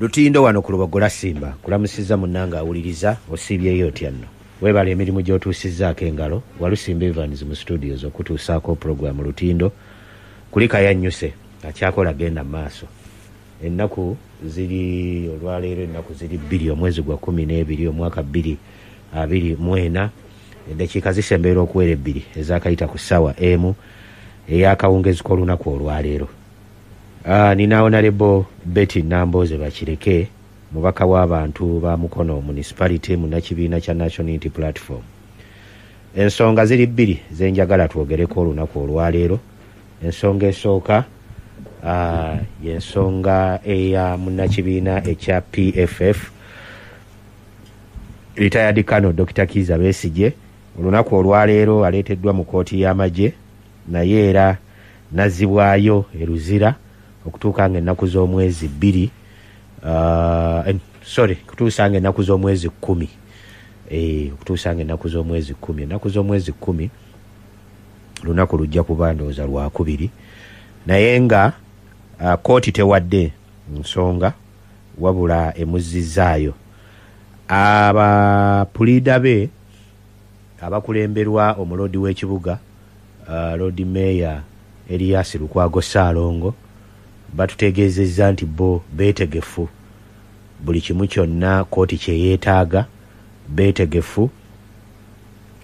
lutindo wano ku lubogola simba kulamusiza munnanga awuliriza osiibyeyo otya nno? Weebala emirimu gy'otuusizzaako engalo walusimba evans mu studios okutuusaako puroguramu lutindo kuli kayannyuse akyakola genda mu maaso. Ennaku ziri olwaleero ennaku ziri bbiri omwezi gwa kumi n'ebiri omwaka bbiri abiri mwena eddakiika zisembeera okuwera ebbiri ezakayita ku ssaawa emu eyakawungezi k'olunaku olwaleero nina honorable betty namboze bakireke mubaka w'abantu ba mukono municipality munakibiina kya national unity platform. Ensonga ziri bbiri zenjagala twogereko olunaku olwaleero. Ensonga esooka uh, yensonga eya munakibiina ekya pff retired kano dr kiza besige olunaku olwaleero aleeteddwa mu kooti y'amagye naye era nazzibwayo eruzira okutuuka nga ennaku z'omwezi bbiri uh, sorry kutuusa nga ennaku z'omwezi kkumi. E, okutuusa nga ennaku z'omwezi kkumi. Ennaku z'omwezi kkumi lunaku lujja kuba ndowooza lwakubiri naye nga uh, kooti tewadde nsonga wabula emuzzizaayo. Abapuliida be abakulemberwa omulodi w'ekibuga uh, lodi meya erias lukwago saalongo batutegeezezza nti bo beetegefu. Buli kimu kyonna kooti kyeyeetaaga beetegefu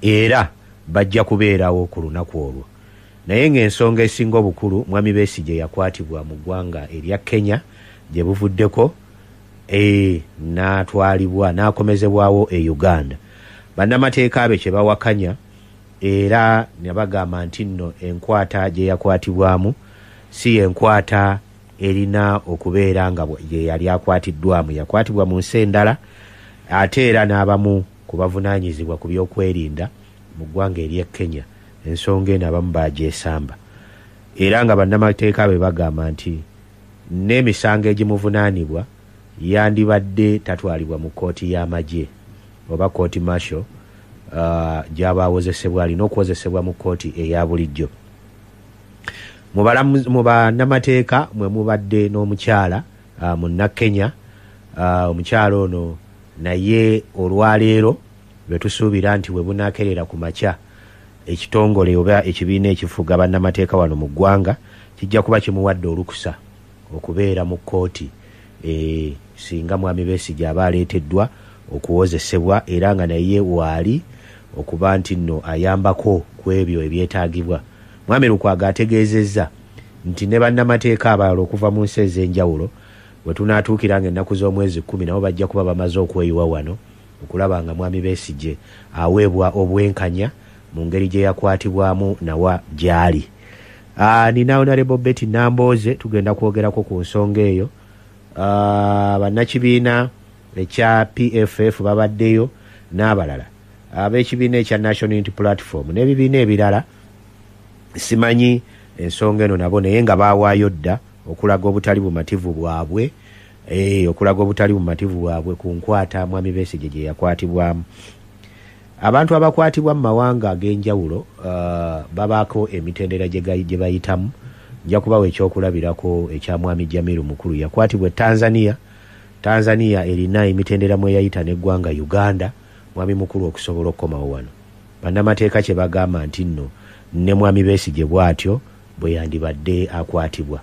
era bajja kubeerawo ku lunaku olwo. Naye ng'ensonga esinga obukulu mwami besigye yakwatibwa mu ggwanga erya kenya gye buvuddeko e, n'atwalibwa n'akomezebwawo e uganda. Bannamateeka be kye bawakanya era ne bagamba nti nno enkwata gye yakwatibwamu si yenkwata erina okubeera nga ye yali akwatiddwamu yakwatibwa mu nsi endala ate era n'abamu ku bavunaanyizibwa ku byokwerinda mu ggwanga ery'e kenya ensonga eno abamu bagyesamba era nga bannamateeka be bagamba nti n'emisango egimuvunaanibwa yandibadde tatwalibwa mu kooti y'amagye oba kooti masho uh, gyaba awozesebwa alina okuwozesebwa mu kooti eya bulijjo mu bannamateeka mwe mubadde n'omukyala uh, munnakenya uh, omukyala ono naye olwaleero lwe tusuubira nti we bunaakerera ku makya ekitongole oba ekibiina ekifuga bannamateeka wano mu ggwanga kijja kuba kimuwadde olukusa okubeera mu kooti e, singa mwami besigye aba aleeteddwa okuwozesebwa era nga naye waali okuba nti nno ayambako ku ebyo ebyetaagibwa mwami lukwaga ategeezezza nti ne bannamateeka abalala okuva mu nsi ez'enjawulo bwe tunaatuukira nga ennaku z'omwezi kumi nabo bajja kuba bamaze okweyiwa wano okulaba nga mwami besigye aweebwa obwenkanya mu ngeri gye yakwatibwamu nawa gy'ali. Nina honorable betty namboze tugenda kwogerako ku nsonga eyo. Bannakibiina ekya pff babaddeyo n'abalala. Ab'ekibiina ekya national unity platform n'ebibiina ebirala simanyi ensonga eno nabo naye nga baawaayo dda okulaga obutali bumativu bwabwe e, okulaga obutali bumativu bwabwe ku nkwata mwami besigye gye yakwatibwamu. Abantu abakwatibwa mu mawanga ag'enjawulo uh, babaako emitendera gye bayitamu. Nja kubawa ekyokulabirako ekya mwami jamiru mukulu yakwatibwa e tanzania. Erina emitendera mwe yayita n'eggwanga uganda. Mwami mukulu okusobola okukomawo wano. Bannamateeka kye bagamba nti nno ne mwami besigye bw'atyo bwe yandibadde akwatibwa.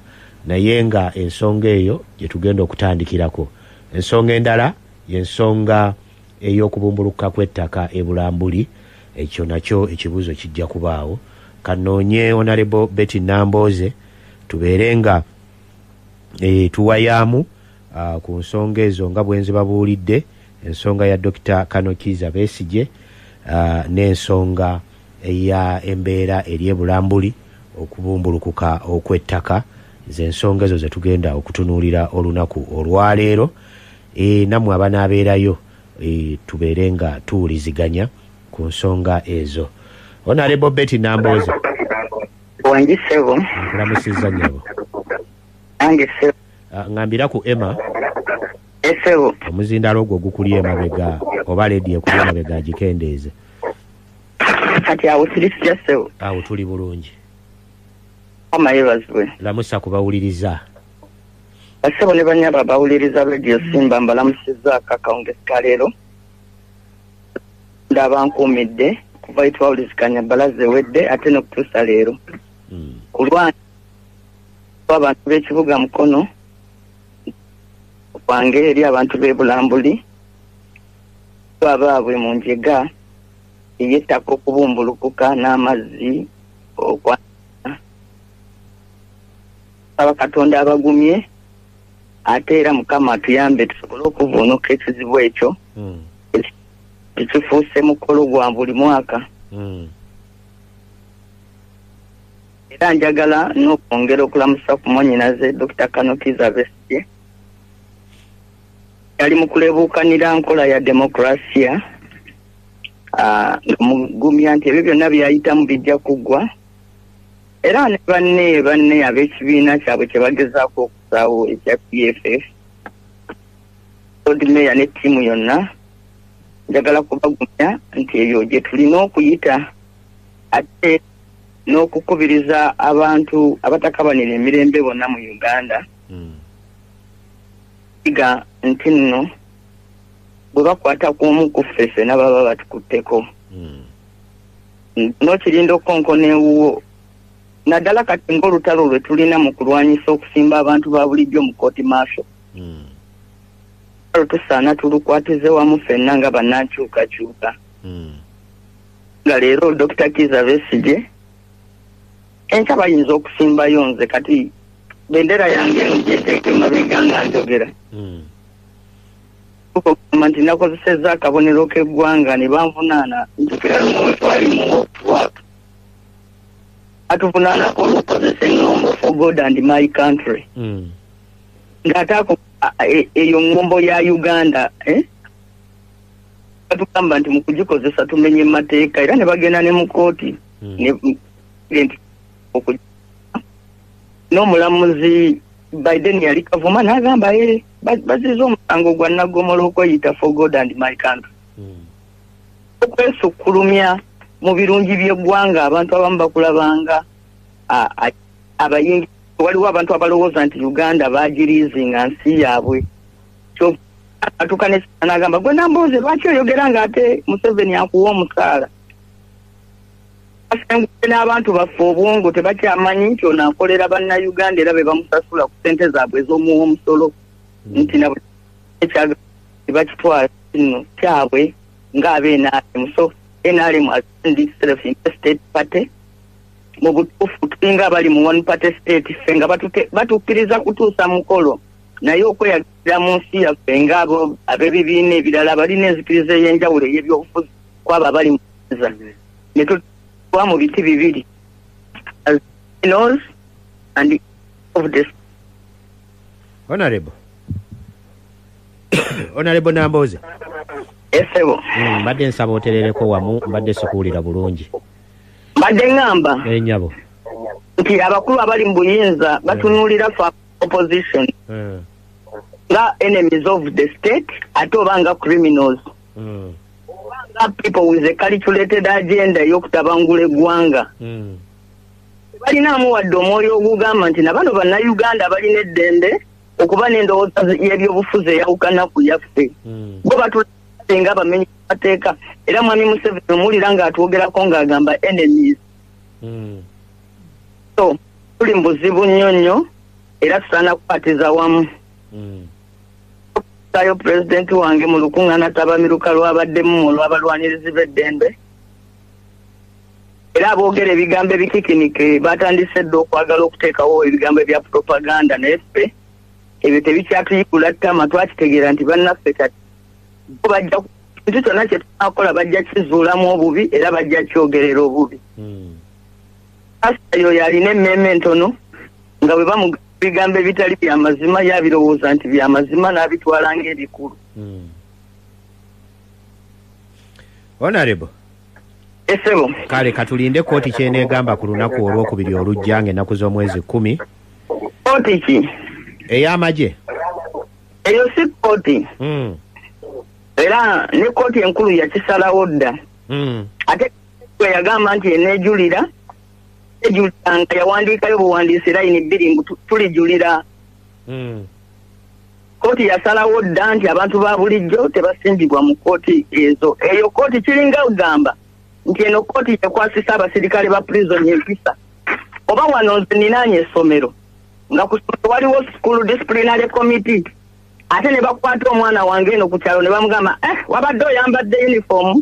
Naye nga ensonga eyo gye tugenda okutandikirako ensonga endala yensonga ey'okubumbulukuka kw'ettaka ebulambuli ekyo nakyo ekibuuzo kijja kubaawo. Kanoonye honorable betty namboze tubeere nga e, tuwayaamu uh, ku nsonga ezo nga bwe nzibabuulidde ensonga ya dr kanokiza besigye uh, n'ensonga eya embeera ery'ebulambuli okubumbulukuka okw'ettaka. Zensonga ezo zetugenda okutunuulira olunaku olwaleero. E, nammwe abanaabeerayo e, tubeere nga tuwuliziganya ku nsonga ezo. Namboze wangi sebo. Nkulamusizza nyabo sebo. Ŋŋambiraku emma. Esebo omuzindalo ogwo gukuli emabega oba ledi ekuli emabega agikendeeze kati awo tuli tutya sebo awo tuli bulungi. Ama yebazibwe lamusa kubawuliriza. Basebo ne banyaba bawuliriza radio simba mbalamusizaako akawungesi leero ndaba nkuumidde kuva itwawuliziganya balaza ewedde ate n'okutuusa leero. Mm. ku lwanyi abantu b'ekibuga mukono kwange eri abantu b'e bulambuli abaabwe mu njega eyettaka okubumbulukuka n'amazzi okwa saba katonda abagumye ate era mukama atuyambe tusobole okuvuunuka ekizibu ekyo Mm. tekifuuse mukolo gwa buli mwaka Mm. era njagala n'okwongera okulamusa ku mwanyinaze dr kanokiza besye yali mu kulebuukanira nkola ya demokrasiya nga mugumya nti ebyo byonna byayitamu bijja kuggwa era ne banne banne ab'ekibiina kyabwe kye bagezaako okusaawo ekya pff mayor ne ttiimu yonna njagala kubagumya nti eyo gye tulina okuyita ate n'okukubiriza abantu abatakabanira emirembe bonna mu uganda Mm. iga nti nno bwe bakwata kuomu ku ffe ffena baba batukutteko Mm. n'okirinda okonkona ewuwo naddala kati ng'olutalo lwe tulina mu kulwanyisa okusimba abantu ba bulijjo mu kooti maaso Mm. alo tusaana tulukwatize wamu ffenna nga bannankyukakyuka Mm. nga leero dr kiza besige enkya bayinza okusimbayo nze kati bendera yange ngyeteeke mabega nga njogera Mm. Okugamba nti nakozesezza akabonero k'eggwanga ne banvunaana njogera lumu twali muwaka atuvunaanako olukozesa eŋŋombo for god and my country Mm. ng'ate ako a- e- eyo ŋŋombo ya uganda eh? batugamba nti mu kugikozesa tumenye mateeka era ne bagenda ne mu kooti Mm. ne- nti oku- n'omulamuzi biden yali kavuma n'agamba "Eh, ba- bazize omusango gwa naggomola okweyita for god and my country. Mm. okwesukkulumya mu birungi by'eggwanga abantu abamu bakulabanga abayingi waliwo abantu abalowooza nti uganda bagiriizinga nsi yaabwe. Kyo- atuuka nesana n'agamba gwe nambooze lwaki oyogera ng'ate museveni akuwa omusaala basengudde n'abantu baffe obwongo tebakyamanyi nti ono akolera bannayuganda era be bamusasula ku ssente zaabwe ez'omuwa omusolo. Nti nabo bakitwala kino kyabwe ng'aba NRM so NRM as self state party mu butuufu tulinga abali mu one party state ffe nga batukkiriza kutuusa mukolo naye okweyagirira mu nsi yaffe ngaabo ab'ebibiina ebirala balina enzikiriza ey'enjawulo ey'ebyobufuzi kwabo abali mu nza ne tutwa mu biti bibiri. And of the honorable. Honorable namboze. Esebo Mm, mbadde nsaba oterereko wamu mbadde sikuwulira bulungi. Mbadde ŋŋamba enyabo nti abakulu abali mu buyinza batunuulira fa opposition. Mm. nga enemies of the state ate oba nga criminals Nga people with a calculated agenda ey'okutabangula eggwanga Mm. balinaamu wadde omwoyo ogugamba nti na bano bannayuganda balina eddembe okuba n'endowooza y'ebyobufuzi eyawukana ku yaffe Mm. bo batulate nga bamenyi mateeka era mwami museveni omuwulira ng'atwogerako ng'agamba enemies Mm. so tuli mu buzibu nnyo nnyo era tusaana kukwatiza wamu Sayo pulezidenti wange mu lukuŋŋaana tabamiruka lwabaddemu olw'abalwanirizi b'eddembe. Era aboogera ebigambo ebikikinike batandise dda okwagala okuteekawo ebigambo ebya propaganda naye ffe ebyo tebikyatuyigula ttama twakitegeera nti bannaffe kati bo bajja kintu kyonna kye tunakola bajja kizuulamu obubi era bajja kyogerera obubi. Pasita yoyo alina emmeeme entono nga bwe bamu bigambo ebitali bya mazima yabirowooza nti bya mazima n'abitwala ng'ebikulu Mm. honorable. Esebo kale katulinde kooti kyeneegamba ku lunaku olwokubiri olujja ng'ennaku z'omwezi kumi kooti ki? Ey'amagye. Eyo si kooti Mm. era ne kooti enkulu yakisalawo dda. Mm. ate bwe yagamba nti eneejulira ejulira nga yawandiikayo buwandiisi layini bbiri ngu tu- tulijulira. Mm. kooti yasalawo dda nti abantu ba bulijjo tebasimbibwa mu kooti ezo. Eyo kooti kiringa gamba nti eno kooti yekwasisa abasirikale ba prison empisa. Oba wano nze ninaanye essomero nga ku ssomero waliwo school disciplinary committee. Ate ne bakwata omwana wange eno ku kyalo ne bamugamba eh wabadde oyambadde uniform?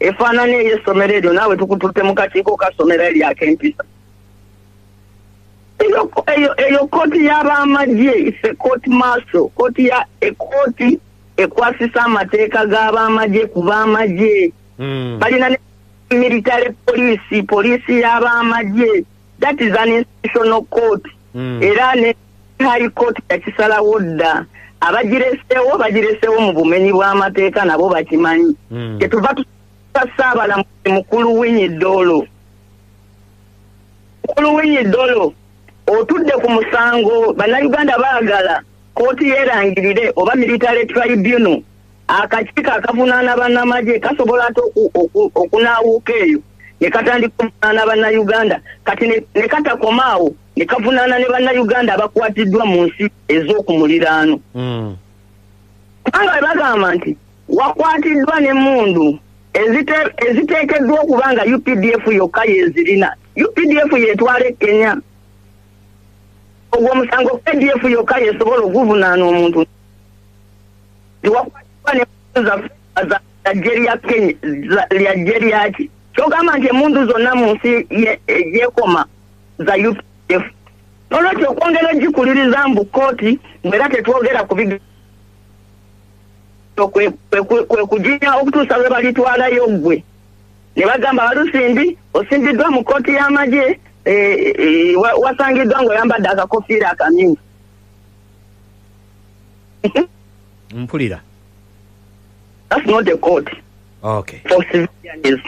Efaanana ey'essomero eryo naawe tukututte mu kakiiko ka ssomero eryakempisa eyo kooti y'abamagye ise kooti maaso kooti ya ekooti ekwasisa amateeka g'abamagye ku bamagye Mm. balina ne military police poliisi y'abamagye that is an institutional court. Mm. era ne high court yakisalawo dda. Abagireseewo bagireseewo mu bumenyi bw'amateeka nabo bakimanyi. Mm. kyetuva tusa saabalamuzi mukulu winyi dolo mukulu winyi dolo otudde ku musango bannayuganda baagala kooti yeerangirire oba military tribunal. Akakiiko akavunaana bannamagye kasobola ate oku- oku- okunaawuuka eyo ne katandika okuvunaana bannayuganda. Kati ne ne katakomaawo ne kavunaana ne bannayuganda abakwatiddwa mu nsi ez'okumuliraano. Mm. kubanga bwe bagamba nti wakwatiddwa n'emmundu ezite- eziteekeddwa okuba nga updf yokka yezirina. Updf yetwala e kenya ogwo omusango kdf yokka yesobola okuvunaana omuntu. Za- lyajje lya kenya lyajje lyaki kyogamba nti emmundu zonna mu nsi ye- egyekoma za updf nolwekyo okwongera egikuliriza mbu kooti mbwera tetwogera ku biga kwe kuginya okutuusa lwe balitwalayo ggwe. Ne bagamba walusimbi osimbiddwa mu kooti y'amagye wasangiddwa ng'oyambadde akakofiira akamyufu. Mpulira. That's not a court. Okay. For civilians.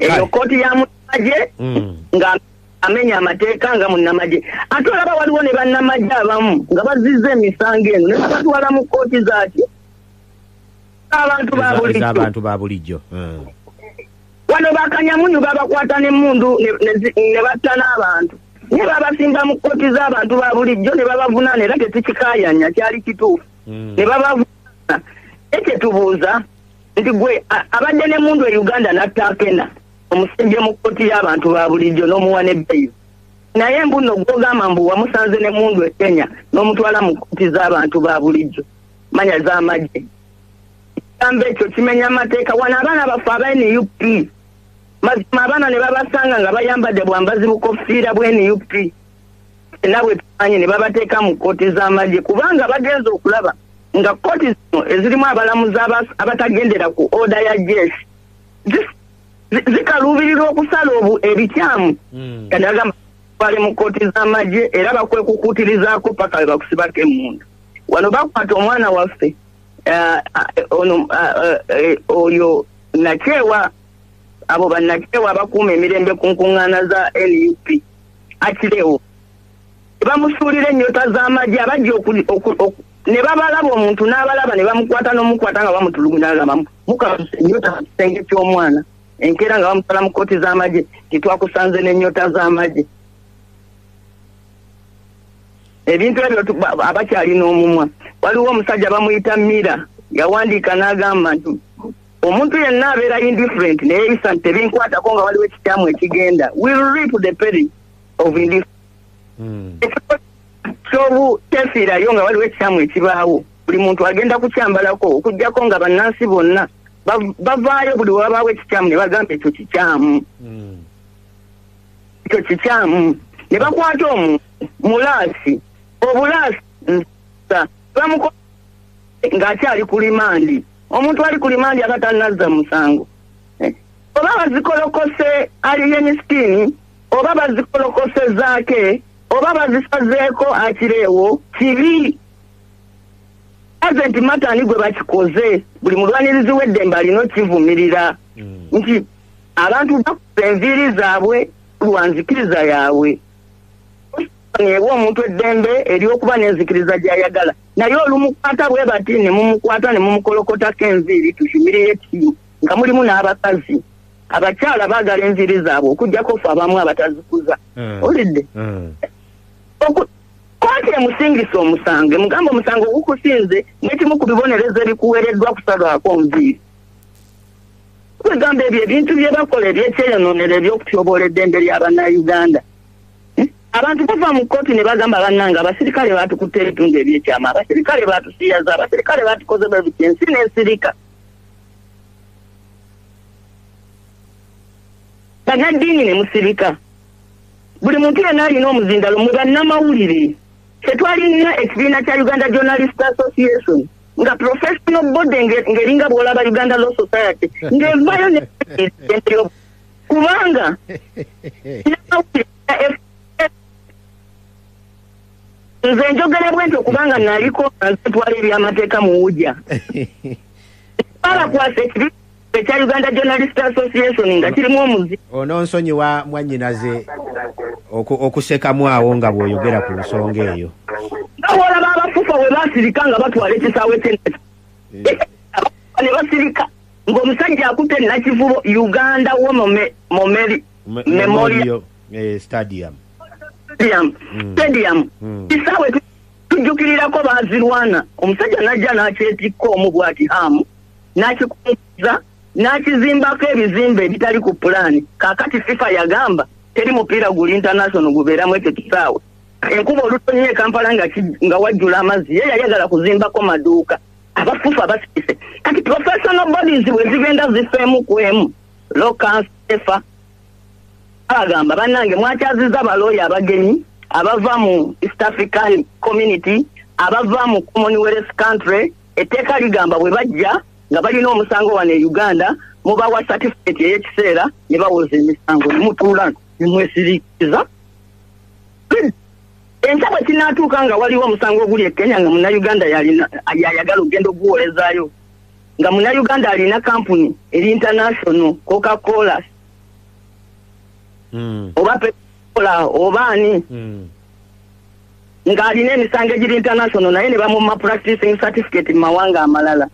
Eyo kooti ya munnamagye Mm. nga amenya amateeka nga munnamagye. Ate olaba waliwo ne bannamagye abamu nga bazizza emisango eno ne babatwala mu kooti zaaki? Abantu ba bulijjo ez'abantu ba bulijjo Mm. Wano bakanyamunyu babakwata n'emmundu ne- ne ne batta n'abantu. Naye babasimba mu kooti z'abantu ba bulijjo ne babavunaana era tetukikayanya kyali kituufu. Mm. ne babavunaana ekye tubuuza nti gwe abadde n'emmundu e uganda n'attaakena omusimbye mu kooti y'abantu ba bulijjo n'omuwa ne bbeeyi. Naye mbuno gwogamba mbu wamusanze n'emmundu e kenya n'omutwala mu kooti z'abantu ba bulijjo manya z'amagye. Ekigambo ekyo kimenya amateeka wano abaana baffe aba nup mazima abaana ne babasanga nga bayambadde bwambazi bukofiira bwe nup era bwe tumanyi ne babateeka mu kooti z'amagye kubanga bagenza okulaba nga kooti zino ezirimu abalamuzi abatagendera ku oda ya zi- zikaluubirira okusala obu ebikyamu. Mm. kati agamba bali mu kooti z'amagye era bakwekukuutirizaako paka we bakusibako emmundu. Wano bakwata omwana waffe ah, ah, ono eh, oyo nakyewa abo bannakyewa abakuuma emirembe ku nkuŋŋaana za nup akirewo ne bamusuulira ennyota z'amagye abajja ne babalaba omuntu n'abalaba ne bamukwata n'omukwata nga bamutulugunya agamba mukabuse ennyota kisenge ky'omwana enkeera nga bamutwala mu kooti z'amagye titwakusanze n'ennyota z'amagye. Ebintu ebyo tu- ba- abakyalina omumwa waliwo omusajja bamuyita mira yawandiika n'agamba nti omuntu yenna abeera indifferent neyeyisa nti tebinkwatako nga waliwo ekikyamu ekigenda. Will reap the peril of Mm. ekifo kyobu kyefiirayo nga waliwo ekikyamu ekibaawo. Buli muntu agenda kukyambalako okugjako nga bannansi bonna bav- bavaayo buli wabaawo ekikyamu ne bagamba ekyo kikyamu. Mm. ekyo kikyamu. Ne bakwata omuntu mulaasi obulaasi nsa bamuko ng'akyali ku limandi omuntu ali ku limandi aba tannazza musango. Eh, oba bazikolokose aliye miskini oba bazikolokose zaake oba bazisazeeko akireewo kibi. Azenti matani gwe bakikoze buli mulwanirizi w'eddembe alina okivumirira Mm. nti abantu bakuba enviiri zaabwe lwa nzikiriza yaabwe neewa omuntu eddembe ery'okuba n'enzikiriza gy'ayagala. Naye olumukwata bwe bati ne mumukwata ne mumukolokotako enviiri tushumiriye ki? Nga mulimu n'abakazi. Abakyala baagala enviiri zaabwe okugjako fe abamu abatazikuza. Mm. olidde. Oku- kooti emusingisa omusango emugamba omusango gukusinze nekimu ku bibonerezo ebikuweereddwa kusalwako omuviiri kwegamba ebyo ebintu bye bakola ebyekyeyononero ebyokutyobola eddembe ly'abannayuganda Eh? Abantu bava mu kooti ne bagamba bannanga abasirikale batukutte ebitundu ebyekyama abasirikale batusiyaza abasirikale batukoze bebiti ensi n'ensirika. Bannaddiini ne musirika. Buli muntu yenna alina omuzindalo mu bannamawulire. Kyetwalina ekibiina kya uganda journalist association nga professional body nge- ngeringa bwolaba uganda law society ng'evayo kubanga namawulire ga FS nze njogera bwe nti okubanga naliko nga nzetwala ebyamateeka mu wujja balakwasa ekibiina ekya uganda journalist association nga kirimu omuzi. Ononsonyiwa mwannyinaze oku- okusekamu awo nga bw'oyogera ku nsonga eyo. Bawola babafufa we basirika nga batwala ekisaawe kyeneta ne basirika ng'omusajja akutte nakivubo uganda wo Mome- momeri Me- memorial Memorial, eh, stadium stadium stadium Mm. kisaawe tu- tujjukirirako bazirwana. Omusajja najja n'akyetikka omu bw'ati hamu n'akikumuza n'akizimbako ebizimbe ebitali ku pulaani. Kaakati fifa yagamba teri mupiira guli international gubeeramu ekyo kisaawe. Enkuba olutonye e kampala nga, wajjula amazzi ye yayagala kuzimbako maduuka. Abafufa basiise. Kati professional bodies bwe zigenda zifeemu ku emu. Lokansefa abagamba bannange mwakyaziza balooya abagenyi abava mu east african community abava mu commonwealth country etteeka ligamba bwe bajja nga balina omusango wano e uganda mubawa certificate ey'ekiseera ne bawoza emisango ne mutuula ne mwesirikiza enkya bwe kinaatuuka nga waliwo omusango oguli e kenya nga munnayuganda yalina yayagala ogenda oguwolezaayo nga munnayuganda alina kampuni eri international coca cola Mm, oba pekola oba ani mm. ng'alina emisango egiri international naye ne bamuma practicing certificate mu mawanga amalala.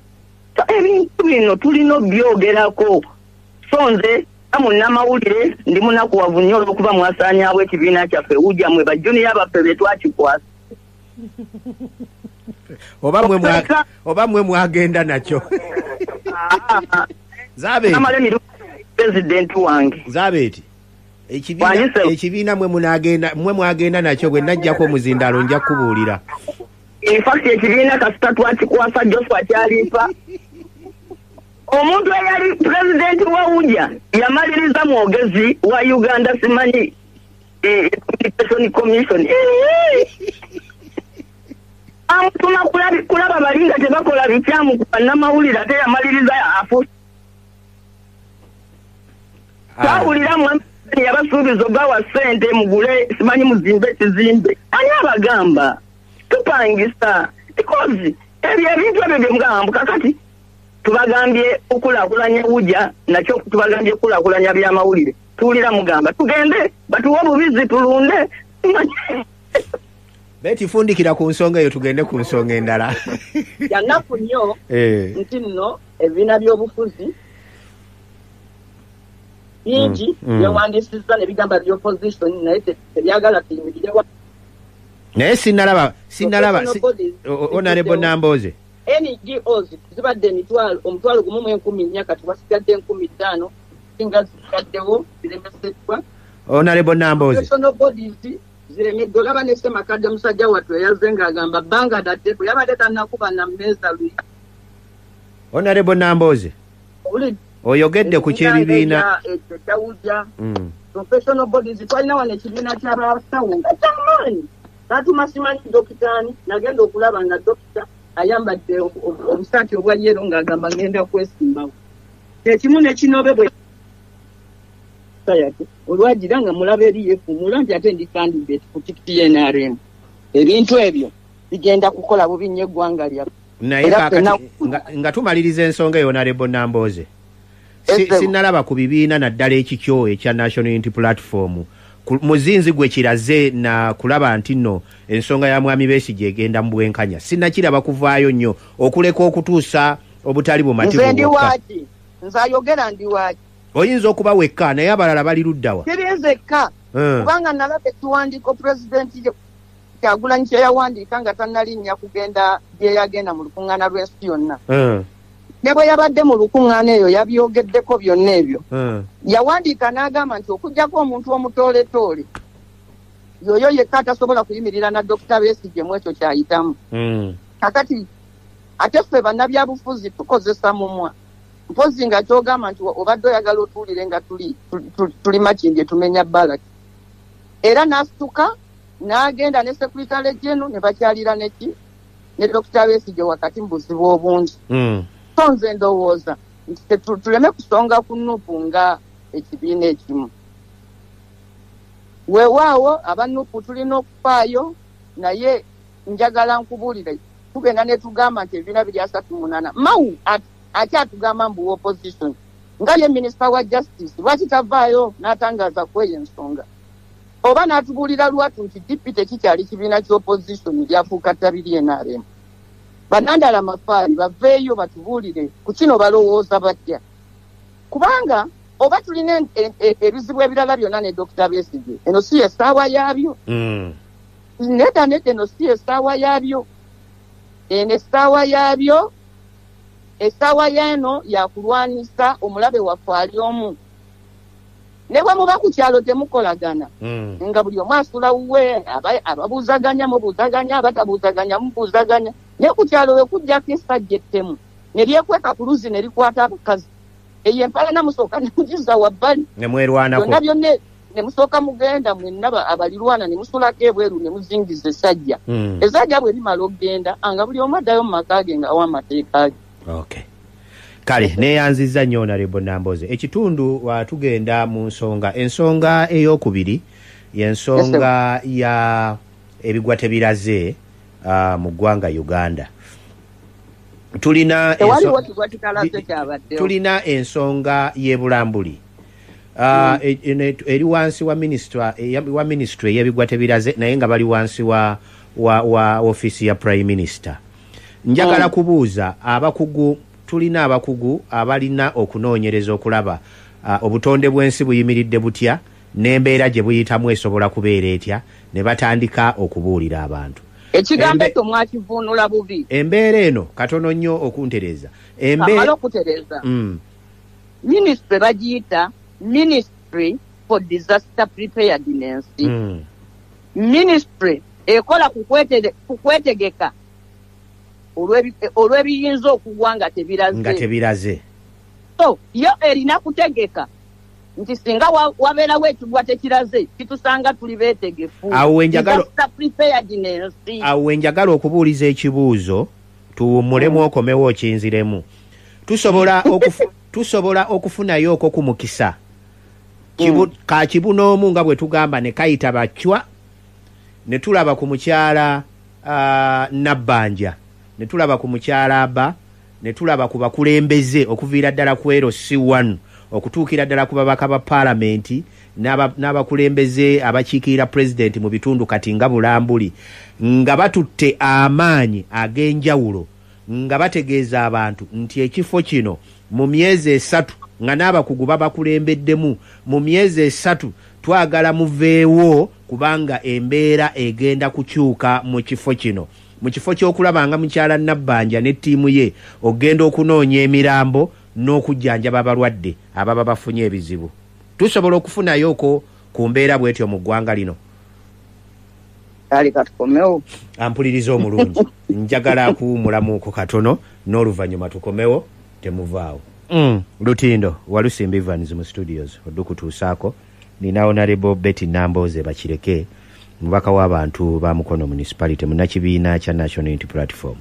So, ebintu bino tulina obyogerako so nze nga munnamawulire ndi munakuwavu nnyo olw'okuba mwasaanyaawo ekibiina kyaffe wujjamwe bajuniya baffe be twakikwasa. Oba mwe mwa- Okuseka. oba mwe mwagenda nakyo. Zabeeti amala emirundi pulezidenti wange. Zabeeti ekibiina mwe munagenda mwe mwagenda nakyo bwe najjako omuzindalo nja kubuulira. Infact ekibiina kasita twakikwasa joshua kyalifa. Omuntu eyali pulezidenti wa wujja yamaliriza mwogezi wa uganda simanyi communication commission. Eh, amutuma kulabi- kulaba bali nga tebakola bikyamu ku bannamawulire ate yamaliriza afu Ah, twawuliramu yabasuubiza ogawa ssente mugule simanyi muzimbe ekizimbe ani abagamba? Tupangisa. Because ebyo ebintu ebyo byemugamba kakati tubagambye okulaakulanya wujja nakyo tubagambye okulaakulanya byamawulire. Tuwulira mugamba tugende batuwe obubizi tulunde. Beeti fundikira ku nsonga eyo tugende ku nsonga endala. Yanaku nnyo Eh, nti nno ebibiina by'obufuzi bingi Mm, mm. byewandisizza ne bigamba byopposition naye te- tebyagala kiyimirire wa naye sinalaba sinalaba si- Professional bodies o- o- honorable zituddewo. nambooze ngos zibadde emitwalo omutwalo gumu mu enkumi nnya kati wasigadde enkumi ttaano singa zigaddewo ziremeseddwa honorable nambooze ziremeddwe olaba ne semakadde musajja wattu eyaze ng'agamba bbanga daddeko yabadde tannakuba na mmeeza luli honorable nambooze? Oyogedde ku kyebibiina ekyo ekyawujja Mm, professional bodies twalina wano ekibiina ky'abasawo nga kyamaanyi natuma simanyi dokitaani nagenda okulaba nga dokita ayambadde obu- obu- obusaati obwa yero ng'agamba ngenda kwesimbawo kyekimu nekinobe bwe sayati. Olwagira nga mulaba eri yefuumula nti ate ndi candidate ku tikiti y'NRM ebintu ebyo bigenda kukola bubi nnyo eggwanga lyaffe naye nga, tumaliriza ensonga eyo honorable nambooze sinalaba ku bibiina naddala ekikyo ekya national unity platform. Muzinzi gwe kiraze na kulaba nti nno ensonga ya mwami besigye egenda mu bwenkanya. Sinakiraba kuvaayo nnyo okuleka okutuusa obutali bumativu nze ayogera ndi waaki? Oyinza okuba wekka naye abalala bali luddawa teri nzekka Eh, kubanga nalaba ekiwandiiko pulezidenti kyagulanyi kye yawandiika nga tannalinnya kugenda gye yagenda mu lukuŋŋaana lw'ensi yonna. Mm, ne bwe yabadde mu lukuŋŋaana eyo yabyogeddeko byonna ebyo. Mm, yawandiika n'agamba nti okugjako omuntu omutooletoole yoyo yekka atasobola kuyimirira na dokita besigye mu ekyo kyayitamu. Mm. kakati ate ffe bannabyabufuzi tukozesa mumwa mpozi nga kyogamba nti obadde oyagala otuwulire nga tuli tuli- tuli- tuli makindye tumenya balaki era n'asituka n'agenda ne sekuritale jeno ne bakyalira neki ne dokita besigye wakati mu buzibu obungi. Mm. So nze ndowooza nti tuleme kusonga ku nupu nga ekibiina ekimu. Weewaawo abanupu tulina okufaayo naye njagala nkubuulire. Tugenda ne tugamba nti ebibiina biri asatu munana mawu at- ate atugamba mbu opposition. Nga ye minisita wa justice lwaki tavaayo n'atangaza kweyo ensonga? Oba n'atubuulira lwatu nti dipi tekikyali kibiina ky'opposition lyafuuka ttabiri nrm banandala mafaali baveeyo batubuulire. Ku kino balowooza batya? Kubanga oba tulina ebizibu ebirala byonna ne dokita besigye eno si essaawa yaabyo. Mm. nedda nedda eno si essaawa yaabyo. Eno essaawa yaabyo essaawa y'eno yakulwanisa omulabe waffe ali omu. Ne bwe muba ku kyalo temukolagana Mm. nga buli omu asula wuwe aba- ababuuzaganya mubuuzaganya abatabuuzaganya mubuuzaganya naye ku kyalo we kujjako essajja ettemu ne lyekweka ku luzzi ne likwata abakazi. Eyo empalana musooka ne mugiza wabbali byonna byonna ne musooka mugenda mwenna ba- abalirwana ne musulako ebweru ne muzingiza essajja Mm. essajja bwe limala okgenda nga buli omu addayo mu maka ge ng'awa amateeka ge. Okay kale neyanziza nnyo onarebo namboze. Ekitundu tugenda mu nsonga ensonga eyokubiri yensonga ya ebigwa tebiraze mu ggwanga uganda. Tulina tulina ensonga y'ebulambuli Uh, e- ene- eri wansi wa ministry ey'ebigwa tebiraze naye nga bali wansi wa, wa, ofiisi ya prime minister. Njagala Mm. kubuuza abakugu tulina abakugu abalina okunoonyereza okulaba uh, obutonde bw'ensi buyimiridde butya n'embeera gye buyitamu esobola kubeera etya ne batandika okubuulira abantu ekigambo ekyo mwakivuunula bubi. Embeera eno katono nnyo okuntereza. Amala embeera okutereza. Mm, minisitule bagiyita ministry for disaster preparedness. Mm, ministry ekola ku kwete- ku kwetegeka olw'ebi- olw'ebiyinza okugwa nga nga tebiraze tebiraze. So yo erina kutegeka nti singa wa- wabeerawo ekigwa tekiraze kitusanga tuli beetegefu. Awo we njagala- Disaster preparedness awo we njagala okubuuliza ekibuuzo tuwummulemu okomewo okinziremu. Tusobola tusobola okufunayo okwo ku mukisa. Kibu, Mm. kibunoomu nga bwe tugamba ne kayita bacwa ne tulaba ku mukyala nabbanja ne tulaba ku mukyala aba ne tulaba ku bakulembeze okuviira ddala ku ero c1 okutuukira ddala ku babaka ba paalamenti n'aba- n'abakulembeze abakiikirira pulezidenti mu bitundu kati nga bulambuli nga batutte amaanyi ag'enjawulo nga bategeeza abantu nti ekifo kino mu myezi esatu nga n'abakugu babakulembeddemu mu myezi esatu twagala muveewo kubanga embeera egenda kukyuka mu kifo kino. Mu kifo ky'okulaba nga mukyala nabbanja ne ttiimu ye ogenda okunoonya emirambo n'okujjanjaba abalwadde ababa bafunye ebizibu. Tusobola okufunayoko ku mbeera bw'etyo mu ggwanga lino. Kale katukomewo ampuliriza omulungi. Njagala kuwumulamuko katono n'oluvannyuma tukomewo temuvaawo. Mm. lutindo walusimba evans mu studios odukutuusaako nina honorable betty namboze bakireke mubaka w'abantu ba mukono municipality munakibiina kya national unity platform.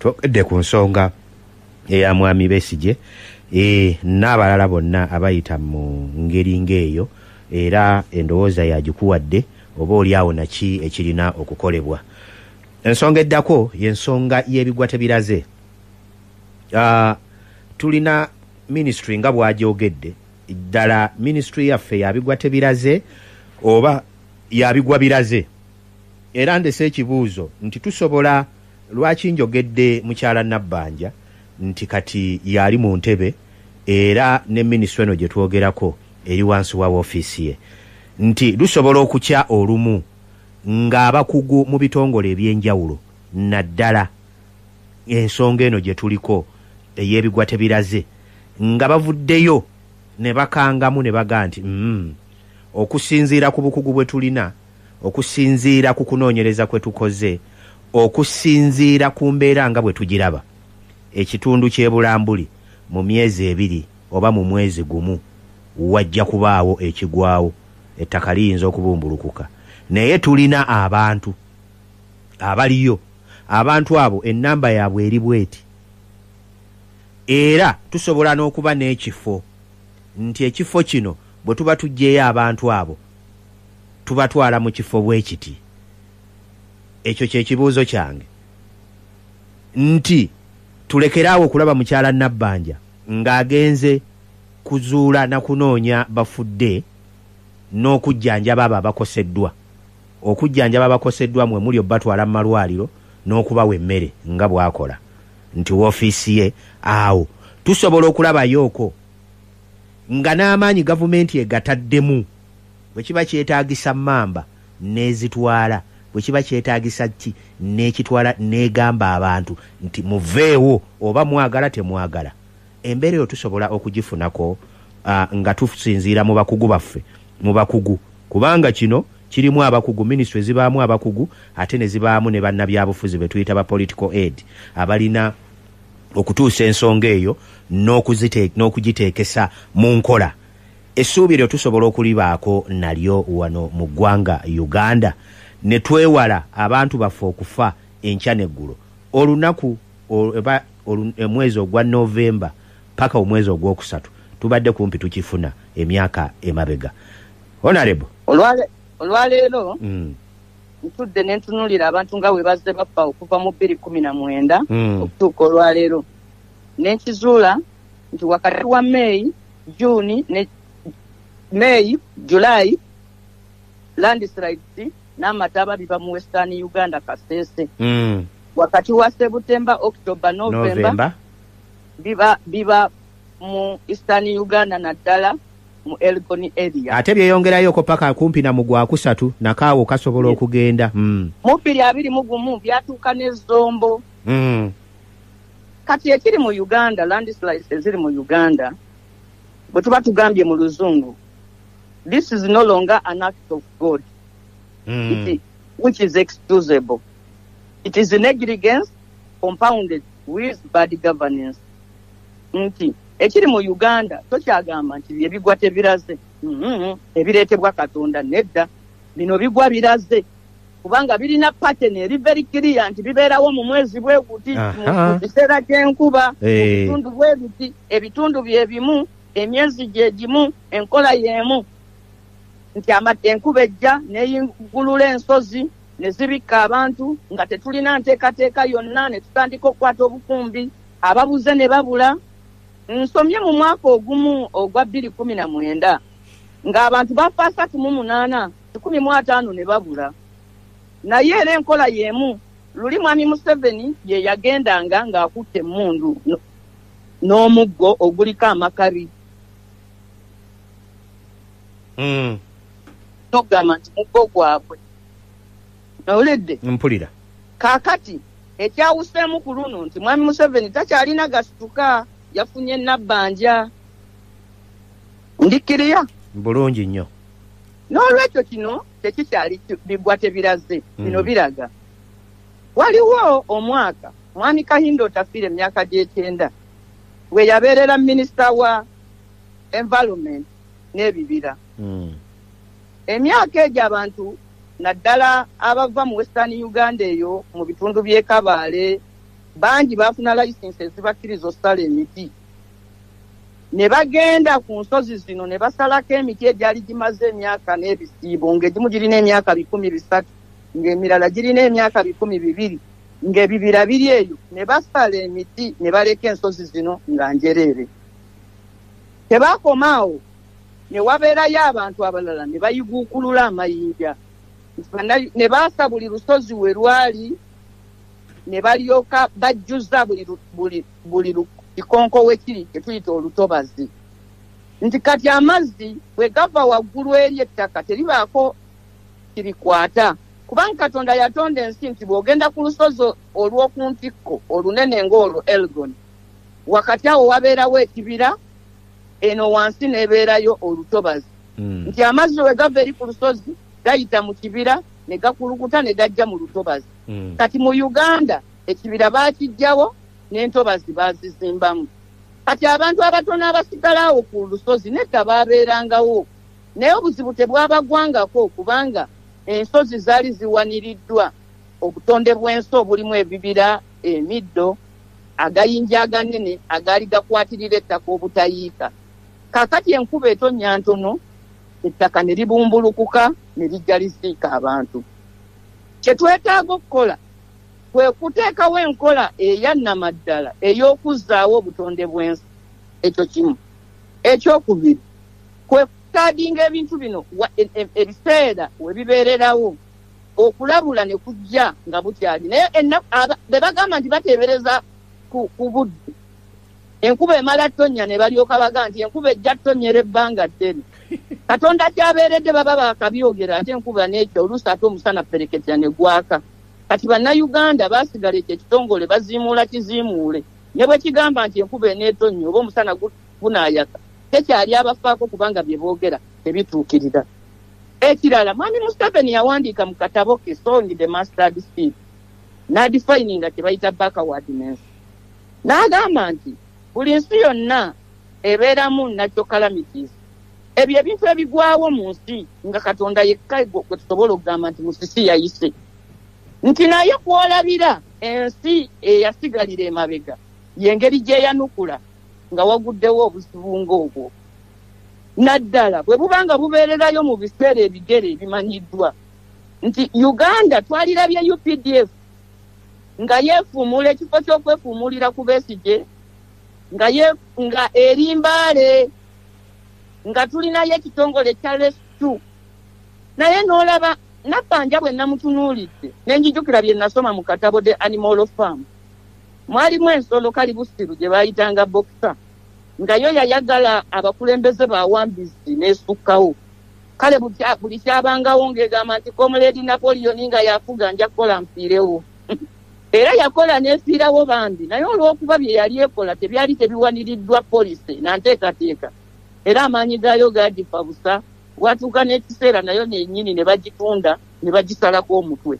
Twogedde ku nsonga eya mwami besige n'abalala bonna abayita mu ngeri ng'eyo era endowooza yagikuwadde oba oli awo naki ekirina okukolebwa. Ensonga eddako y'ensonga y'ebigwa tebiraze uh, tulina ministry nga bwagyogedde ddala ministry yaffe yabigwa tebiraze oba yabigwa biraze. Era ndese ekibuuzo nti tusobola lwaki njogedde mukyala nabbanja nti kati yali mu ntebe era ne minisitule eno gye twogerako eri wansi wa woofiisi ye. Nti lusobola okukya olumu ng'abakugu mu bitongole ebyenjawulo naddala ensonga eno gye tuliko ey'ebigwa tebiraze nga bavuddeyo ne bakangamu ne baga nti mm, okusinziira ku bukugu bwe tulina okusinziira ku kunoonyereza kwe tukoze okusinziira ku mbeera nga bwe tugiraba ekitundu ky'ebulambuli mu myezi ebiri oba mu mwezi gumu wajja kubaawo ekigwawo. Ettaka liyinza okubumbulukuka. Naye tulina abantu abaliyo. Abantu abo ennamba yaabwe eri bweti. Era tusobola n'okuba n'ekifo. Nti ekifo kino bwe tuba tuggyeyo abantu abo tubatwala mu kifo bwe kiti? Ekyo kye kibuuzo kyange. Nti tulekeraawo okulaba mukyala nabbanja ng'agenze kuzuula na kunoonya bafudde n'okujjanjaba abo abakoseddwa. Okujjanjaba abakoseddwa mwe muli obbatwala mu malwaliro n'okubawa emmere nga bw'akola. Nti woofiisi ye awo tusobola okulabayooko nga n'amaanyi gavumenti egataddemu bwe kiba kyetaagisa mamba n'ezitwala bwe kiba kyetaagisa ki? N'ekitwala n'egamba abantu nti muveewo oba mwagala temwagala. Embeera eyo tusobola okugifunako nga tusinziira mu bakugu baffe mu bakugu. Kubanga kino kirimu abakugu minisitule zibaamu abakugu ate ne zibaamu ne bannabyabufuzi be tuyita ba political aid abalina okutuusa ensonga eyo n'okugiteekesa mu nkola. Essuubi eryo tusobola okulibaako nalyo wano mu ggwanga uganda ne twewala abantu baffe okufa enkya neggulo olunaku omwezi ogwa novemba paka omwezi ogwokusatu tubadde kumpi tukifuna emyaka emabega Olwale- olwaleero mm. ntudde ne ntunuulira abantu nga bwe bazze bafa okuva mu bbiri kumi na mwenda Mm. okutuuka olwaleero ne nkizuula nti wakati wa meeyi juuni ne meeyi julaayi landslides n'amataba biva mu western uganda kaseese Mm. wakati wa sebutemba october november novemba biba biba mu eastern uganda naddala mu elgon area ate byeyongerayoko paka kumpi na mu gwakusatu nakaawo kasobola Yes. okugenda mm. mu bbiri abiri mu gumu byatuuka n'ezombo Mm. kati ekiri mu uganda landslides eziri mu uganda bwe tuba tugambye mu luzungu this is no longer an act of god Mm. it, which is excusable. It is negligence compounded with bad governance. Nti ekiri mu uganda tokyagamba nti ebigwa tebiraze. Mhm, ebireetebwa katonda nedda. Bino bigwa biraze. Kubanga birina pattern eri very clear nti bibeerawo mu mwezi bwe guti mu kiseera ky'enkuba mu Eh. bitundu bwe biti ebitundu bye bimu emyezi gye gimu enkola y'emu nti ama- enkuba ejja neyingulula ensozi ne zibikka abantu nga tetulina nteekateeka yonna ne tutandika okukwata obukumbi. Ababuze ne babula nsomye mu mwaka ogumu ogwa bbiri kumi na mwenda ng'abantu bafa asatu mu munaana kikumi mu ataano ne babula. Naye era enkola y'emu luli mwami museveni ye yagendanga ng'akutte emmundu no- n'omuggo oguliko amakabi Nogamba nti muggo gwabwe. Nowuledde mpulira. kaakati ekyawuseemu ku luno nti mwami museveni takyalina gasituka yafunye nabbanja. Ndikkiriya. Bulungi nnyo. N'olwekyo kino tekikyali ki- bigwa tebiraze bino Mm. biraga. Waliwo omwaka mwami kahindo otafiire emyaka gy'ekyenda we yabeerera minisita wa environment n'ebibira. Mm. Emyaka egyo abantu naddala abava mu western uganda eyo mu bitundu by'e kabaale bangi baafuna layisinsi ezibakkiriza osala emiti. Ne bagenda ku nsozi zino ne basalako emiti egyali gimaze emyaka n'ebisiibo ng'egimu girina emyaka bikumi bisatu ng'emirala girina emyaka bikumi bibiri ng'ebibira biri eyo ne basala emiti ne baleka ensozi zino nga njereere. Tebaakomaawo ne wabeerayo abantu abalala ne bayiguukulula amayinja. Ne baasa buli lusozi we lwali ne balyoka bajjuza buli lu- buli buli lu- kikonko we kiri kye tuyita olutobazi. Nti kati amazzi bwe gava waggulu eri ettaka teribaako kirikwata. Kubanga katonda yatonda ensi nti bw'ogenda ku lusozi olw'oku ntikko olunene ng'olwo elgon wakati awo wabeerawo ekibira eno wansi n'ebeerayo olutobazi. Mm. nti amazzi we gava eri ku lusozi gayita mu kibira ne gakulukuta ne gajja mu lutobazi. Mm. kati mu uganda ekibira baakijjawo n'entobazi baazizimbamu. Kati abantu abatono abasigala awo ku lusozi nedda baabeerangawo. Naye obuzibu tebwabagwangako kubanga ensozi zaali ziwaniriddwa. Obutonde bw'ensi obulimu ebibira emiddo agayinja aganene agaali gakwatirira ettaka obutayiika kaakati enkuba etonnya ntono ettaka ne libumbulukuka ne lijja lisiika abantu. Kye twetaaga okukola kwe kuteekawo enkola eyannamaddala ey'okuzzaawo obutonde bw'ensi ekyo kimu. Ekyokubiri kwe kutaadinga ebintu bino e- e- ebiseera we bibeererawo okulabula ne kujja nga bukyali. Naye be bagamba nti bateebereza ku budde enkuba emala ttonnya ne balyoka baga nti enkuba ejja ttonnyera ebbanga ddene. Katonda kyabeeredde baba bakabyogera ate enkuba n'ekyo oluusi ate omusana pereketya ne gwaka. Kati bannayuganda baasigala ekyo ekitongole baziimuula kiziimuule. Ne bwe kigamba nti enkuba eneetonnya oba omusana gu- gunaayaka tekyali abafaako kubanga bye boogera tebituukirira. Ekirala mwami museveni yawandiika mu katabo ke song the mustard seed n'adifayininga kye bayita backwardness n'agamba nti buli nsi yonna ebeeramu nakyo calamities ebyo ebintu ebigwawo mu nsi nga katonda yekka gwe tusobola okugamba nti musisi yayise. Nti naye kwolabira ensi eyasigalira emabega yengeri gyeyanukula nga waguddewo obuzibu ng'obwo naddala bwe buba nga bubeererayo mu biseera ebigere ebimanyiddwa nti uganda twalirabye updf nga yeefuumuula ekifo ky'okwefuumuulira ku besigye nga ye nga erimbaale nga tulinayo ekitongole kya restu naye n'olaba nabbanja bwe namutunuulidde ne njijukira bye nasoma mu katabo the animal farm. Mwalimu ensolo kali busiru gye baayitanga bokisa nga yo yayagala abakulembeze bawambizi n'esukkawo. Kale buli kyabangawo ng'egamba nti komuledi napoleoni nga yafuga nja kukola mpiirewo era yakola n'efiirawo bambi naye olw'okuba bye yali ekola tebyali tebiwaniriddwa polisi nanteekateeka era amaanyi gaayo gagifa busa watuuka n'ekiseera nayo nennyini ne bagitunda ne bagisalako omutwe.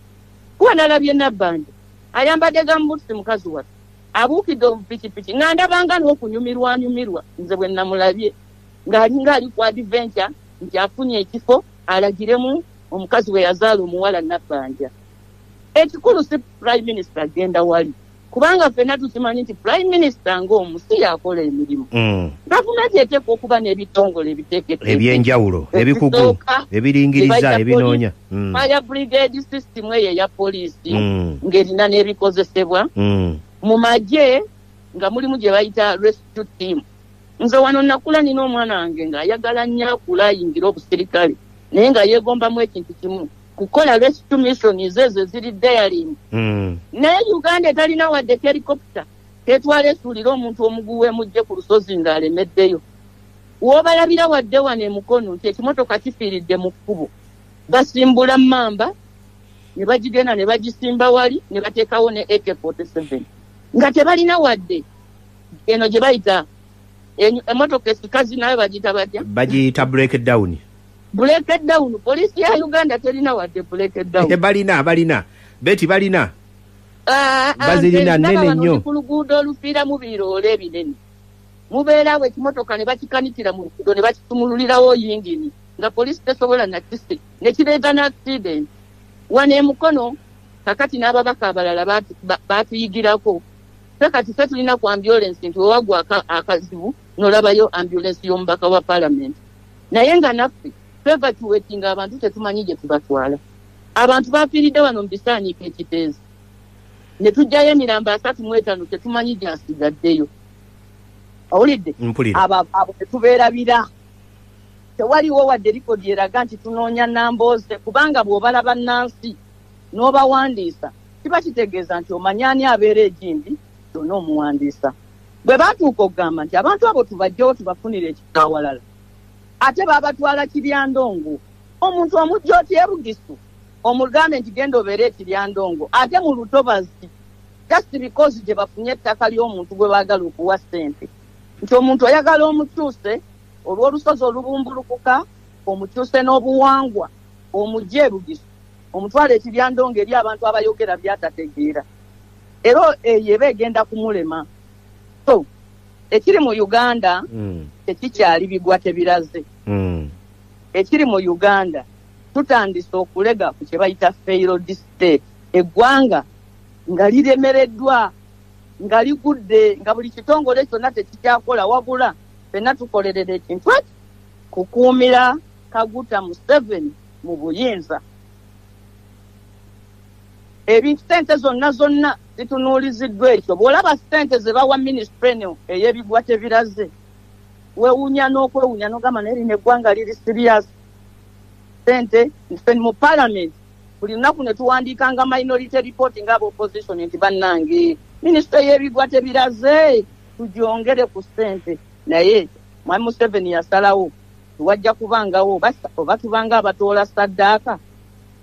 Kuba nalabye nabbanja ayambadde gamubutusi mukazi wattu abuukidde obupikipiki nga ndabanga n'okunyumirwanyumirwa nze bwe namulabye ng'alinga ali ku adventure nti afunye ekifo alagiremu omukazi we yazaala omuwala nabbanja ekikulu si prime minister agenda wali. Kubanga ffenna tukimanyi nti prime minister ng'omusi yakola emirimu. Mm. gavumenti eteeka okuba n'ebitongole ebiteeketeeke ebyenjawulo ebikugu ebiringiriza ebinoonya. Mm. fire brigade system eyo eya poliisi Mm. ng'erina n'ebikozesebwa. Mu magye nga mulimu gye bayita rescue team. Nze wano nakula nina omwana wange ng'ayagala nnyo akula ayingira obusirikale naye nga yeegombamu ekintu kimu kukola rescue missions ezo eziri daring Mm. naye uganda etalina wadde helicopter tetwala esuulira omuntu omuguwe mujje ku lusozi ng'alemeddeyo. W'obalabira wadde wano emukono nti ekimotoka kifiiridde mu kkubo. Basimbula mamba ne bagigenda ne bagisimba wali ne bateekawo ne ak47 nga tebalina wadde eno gye bayita emotoka esikazi nayo bagiyita batya? Bagiyita breakdown. break down poliisi ya uganda terina wadde break down. Eh, balina balina. Beti balina. Ah, ah, Bazirina wano nnyo. ku luguudo olufiiramu biroole ebinene mubeerawo ekimotoka ne bakikanikira mu luguudo ne bakitumululirawo yingini. Nga poliisi tesobola nakisi ne kireeta n'accident wano emukono kakati n'ababaka abalala baatu- ba- baatuyigirako. Fe kati fe tulina ku ambulance nti wewagwa aka- akazibu n'olabayo ambulance y'omubaka wa paalamenti naye nga naffe twevatuwetinga abantu tetumanyi gye tubatwala. Abantu bafiiridde wano mu bisaaniiko ekiteezi ne tujjayo emirambo asatu mu etaano tetumanyi gyasigaddeyo owulidde abo tetubeerabira tewaliwo wadde likodi eraga nti tunoonya nambooze kubanga bw'obalaba nansi n'obawandiisa kiba kitegeeza nti omanyaani abeera egindi kyona omuwandiisa. Bwe baatuuka okugamba nti abantu abo tubajjewo tubafunire ekikawalala ate baabatwala kiryandongo. Omuntu omujja otya ebugisu omugambe nti genda obeere ekiryandongo ate mu lutobazi just because gye bafunye ettaka ly'omuntu gwe baagala okuwa ssente. Nti omuntu oyagala omukyuse olw'olusozi olubumbulukuka omukyuse n'obuwangwa omugye ebugisu omutwala ekiryandongo eri abantu abayogera byatategeera. Era eyo eba egenda kumulema. So ekiri mu uganda Mm. tekikyali bigwa tebiraze Mm. ekiri mu uganda tutandise okulega ku kye bayita failed state eggwanga nga liremereddwa nga ligudde nga buli kitongole kyonna tekikyakola wabula fenna tukolerera ekintu eki kukuumira kaguta museveni mu buyinza ebintu sente zonna zonna zitunuuliziddwa ekyo bw'olaba sente ze bawa minisitule eno ey'ebigwa tebiraze weewuunya n'okwewuunya n'ogamba naye lino eggwanga liri siriyasi sente nfe mu parliament buli lunaku ne tuwandiikanga minority report ngaaba opposition nti bannange minisitule y'ebigwa tebiraze tugyongere ku sente naye mwami museveni yasalawo tiwajja kubangawo oba tubanga abatoola saddaaka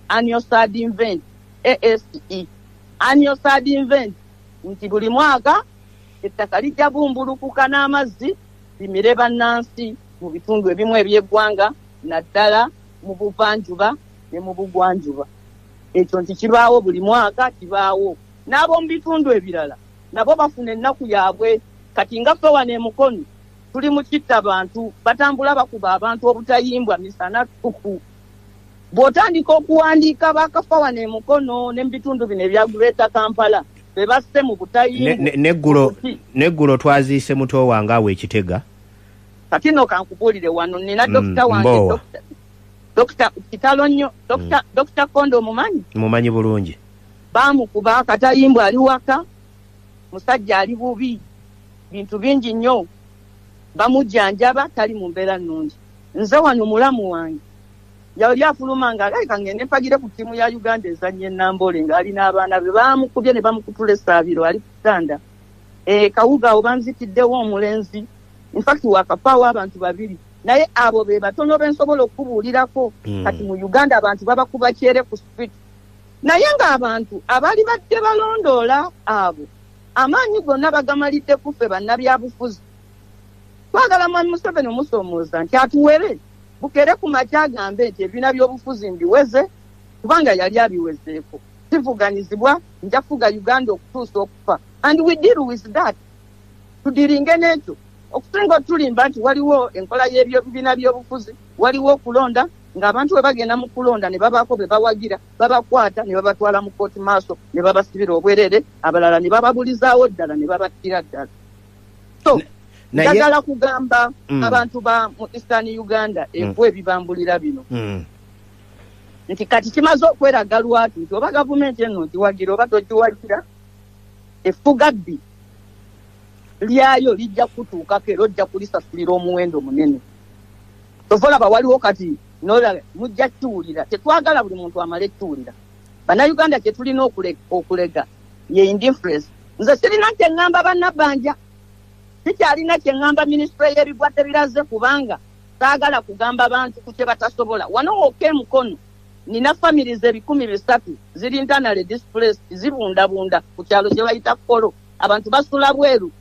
annual sad invent ase annual sad invent. Nti buli mwaka ettaka lijja bumbulukuka n'amazzi bimire bannansi mu bitundu ebimu eby'eggwanga naddala mu buvanjuba ne mu bugwanjuba. Ekyo nti kibaawo buli mwaka kibaawo. N'ab'omu bitundu ebirala nabo bafuna ennaku yaabwe. Kati nga ffe wano emukono tuli mu kitta bantu batambula bakuba abantu obutayimbwa misana tuku bw'otandika okuwandiika bakafa wano emukono ne mu bitundu bino ebya greater kampala be basse mu ne- neggulo twaziise muto wange awo ekitega kati nno kankubuulire wano nina Mm, dokita wange. Dokita- kitalo nnyo dokita dokita kondo omumanyi mumanyi bulungi. Baamukuba akatayimbwa ali waka musajja ali bubi bintu bingi nnyo bamujjanjaba tali mu mbeera nnungi. Nze wano mulamu wange yali afuluma nga alabika ngende mpagire ku ttiimu ya uganda ezannya enambole ng'ali n'abaana be baamukubye ne bamukutula esaabiro ali ku ttanda e, kawuga awo banzitiddewo omulenzi infact wakafaawo abantu babiri. Naye abo be batono be nsobola okubuulirako Mm. kati mu uganda abantu babakuba kyere ku street. Naye ng'abantu abaali badde balondoola abo amaanyi gonna bagamalidde kuffe bannabyabufuzi. Twagala mwami museveni omusoomooza nti atuwere bukere ku makya agambe nti ebibiina by'obufuzi mbiweze kubanga yali abiwezeeko. Kivuganyizibwa nja kufuga uganda okutuusa okufa. And we deal with that. Tudiringe n'ekyo. Okusinga otulimba nti waliwo enkola y'ebyobibiina by'obufuzi waliwo okulonda ng'abantu bwe bagenda mu kulonda ne babaako be bawagira babakwata ne babatwala mu kooti maaso ne babasibira obwerere abalala ne bababulizaawo ddala ne babattira ddala. So njagala kugamba Mm. abantu ba mu eastern uganda efu ebibambulira bino. Mm. nti kati kimaze okweraga lwatu nti oba gavumenti eno ntiwagira oba togiwagira effuga bbi lyayo lijja kutuukako era ojja kulisasulira omuwendo munene tovolaba waliwo kati nolaba mujja kiwulira tetwagala buli muntu amale kiwulira bannayuganda kye tulina okule- okulega ye indifference. Nze sirina kyeŋŋamba bannabbanja sikyalina kyeŋŋamba minisitule y'ebigwa tebiraze kubanga saagala kugamba bantu ku kye batasobola. Wano wokka emukono nina families ebikumi bisatu ziri internally displaced zibundabunda ku kyalo kye bayita kolo. Abantu basula bweru.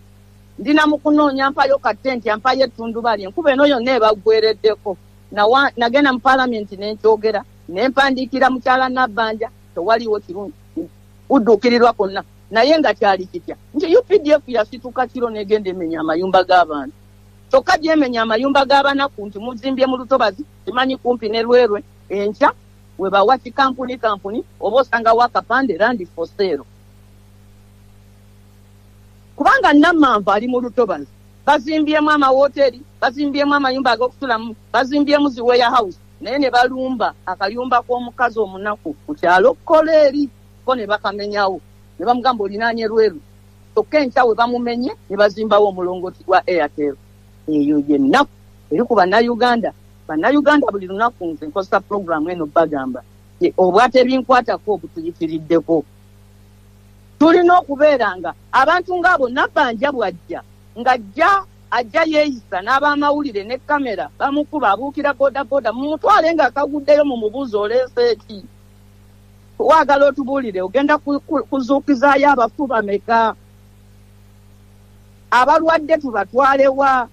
Ndina mu kunoonya mpayo katenti ampayo ettundubaali enkuba eno yonna ebaggwereddeko nagenda mu paalamenti nenkyogera nempandiikira mukyala nabbanja tewaliwo kirungi. Kudduukirirwa kwonna naye nga kyali kitya? Nti updf yasituka kiro negenda emenya amayumba g'abantu. Kyokka gyemenya amayumba g'abanaku nti muzimbye mu lutobazi kimanyi kumpi ne lwerwe enkya we bawa kikampuni kampuni oba osangawo akapande randi fosero kubanga nammanvu ali mu lutobazi bazimbyemu amawooteri bazimbyemu amayumba ag'okusulamu bazimbyemu zi warehouse naye ne balumba akayumba k'omukazi omunaku mu kyalo kola eri ko ne bakamenyawo ne bamugamba olinaanye lweru. Kyokka enkya we bamumenye ne bazimbawo omulongoti gwa airtel. Eyo yennaku eri ku bannayuganda. Bannayuganda buli lunaku nze nkozesa puroguramu eno bagamba ye, obwate ebinkwatako obutuyitiriddeko. Tulina okubeera nga abantu ngaabo nabbanja bwajja ng'ajja ajja yeeyisa n'abamawulire ne kamera bamukuba abuukira bodaboda mumutwale ng'akaguddeyo mu mubuuzi oleese eki wagala otubuulire ogenda ku- ku- kuzuukizaayo abafu bameka? Abalwadde tubatwalewa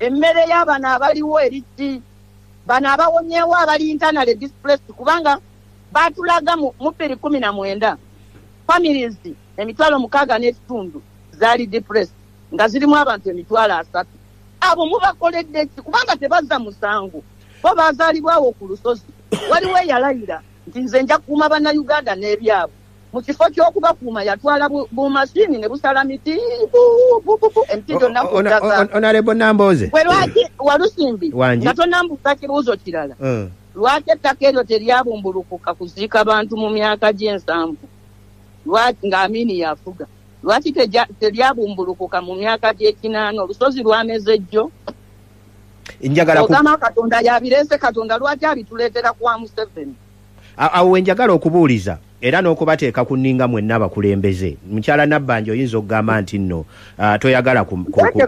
emmere y'abano abaliwo eriki bano abawonyeewo abali internal displaced kubanga baatulaga mu bbiri kumi na mwenda. Families emitwalo mukaaga n'ekitundu zaali depressed nga zirimu abantu emitwalo asatu. Abo mubakoledde ki? Kubanga tebazza musango bo baazaalibwawo ku lusozi. Waliwo eyalayira nti nze nja kukuuma bannayuganda n'ebyabwe. Mu kifo ky'okubakuuma yatwala bu- bumasiini ne busala miti emiti gyonna onalebo namboze bwe lwaki walusimbi nga tonambuuza kibuuzo kirala. Mm. lwaki ettaka eryo teryabumbulukuka kuziika bantu mu myaka gy'ensanvu? Lwaki ng'amiini yafuga. Lwaki teryabumbulukuka mu myaka gy'ekinaana? Olusozi lwameze jjo. Njagala ku- ogamba katonda yabireese katonda lwaki abituleetera kwa museveni awo we njagala okubuuliza era n'okubateeka ku nninga mwenna abakulembeze. Mukyala nabbanja oyinza okugamba nti nno toyagala kumubuuza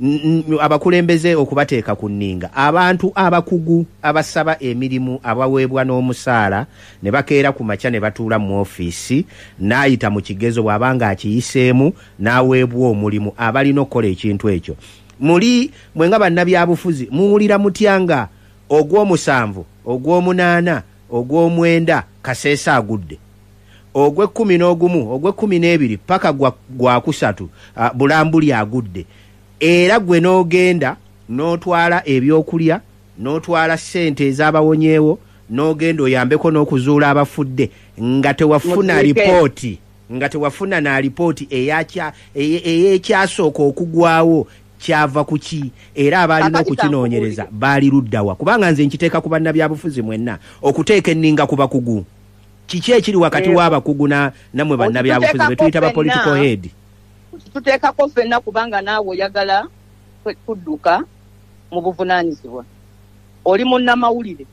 Mm. abakulembeze okubateeka ku nninga. Abantu abakugu abasaba emirimu abaweebwa n'omusaala ne bakeera ku makya ne batuula mu ofiisi n'ayita mu kigezo bw'aba nga akiyiseemu n'aweebwa omulimu abalina okukola ekintu ekyo. Muli mwe nga bannabyabufuzi muwulira mutya nga ogw'omusanvu ogw'omunaana ogw'omwenda kaseesa agudde. Ogw'ekkumi n'ogumu ogw'ekkumi n'ebiri paka gwa- gwakusatu ah, bulambuli agudde. Era gwe n'ogenda n'otwala ebyokulya n'otwala ssente ez'abawonyeewo n'ogenda oyambeko n'okuzuula abafudde nga tewafuna lipooti nga tewafuna na lipooti ey'ekyasooka okugwawo kyava ku ki? Era abaalina okukinoonyereza baali luddawa kubanga nze nkiteeka ku bannabyabufuzi mwenna okuteeka enninga ku bakugu. Kiki ekiri wakati Eh, w'abakugu na- nammwe bannabyabufuzi? Be tuyita ba political head. Kituteekako ffenna kubanga naawe oyagala kudduka mu buvunaanyizibwa. Oli munnamawulire.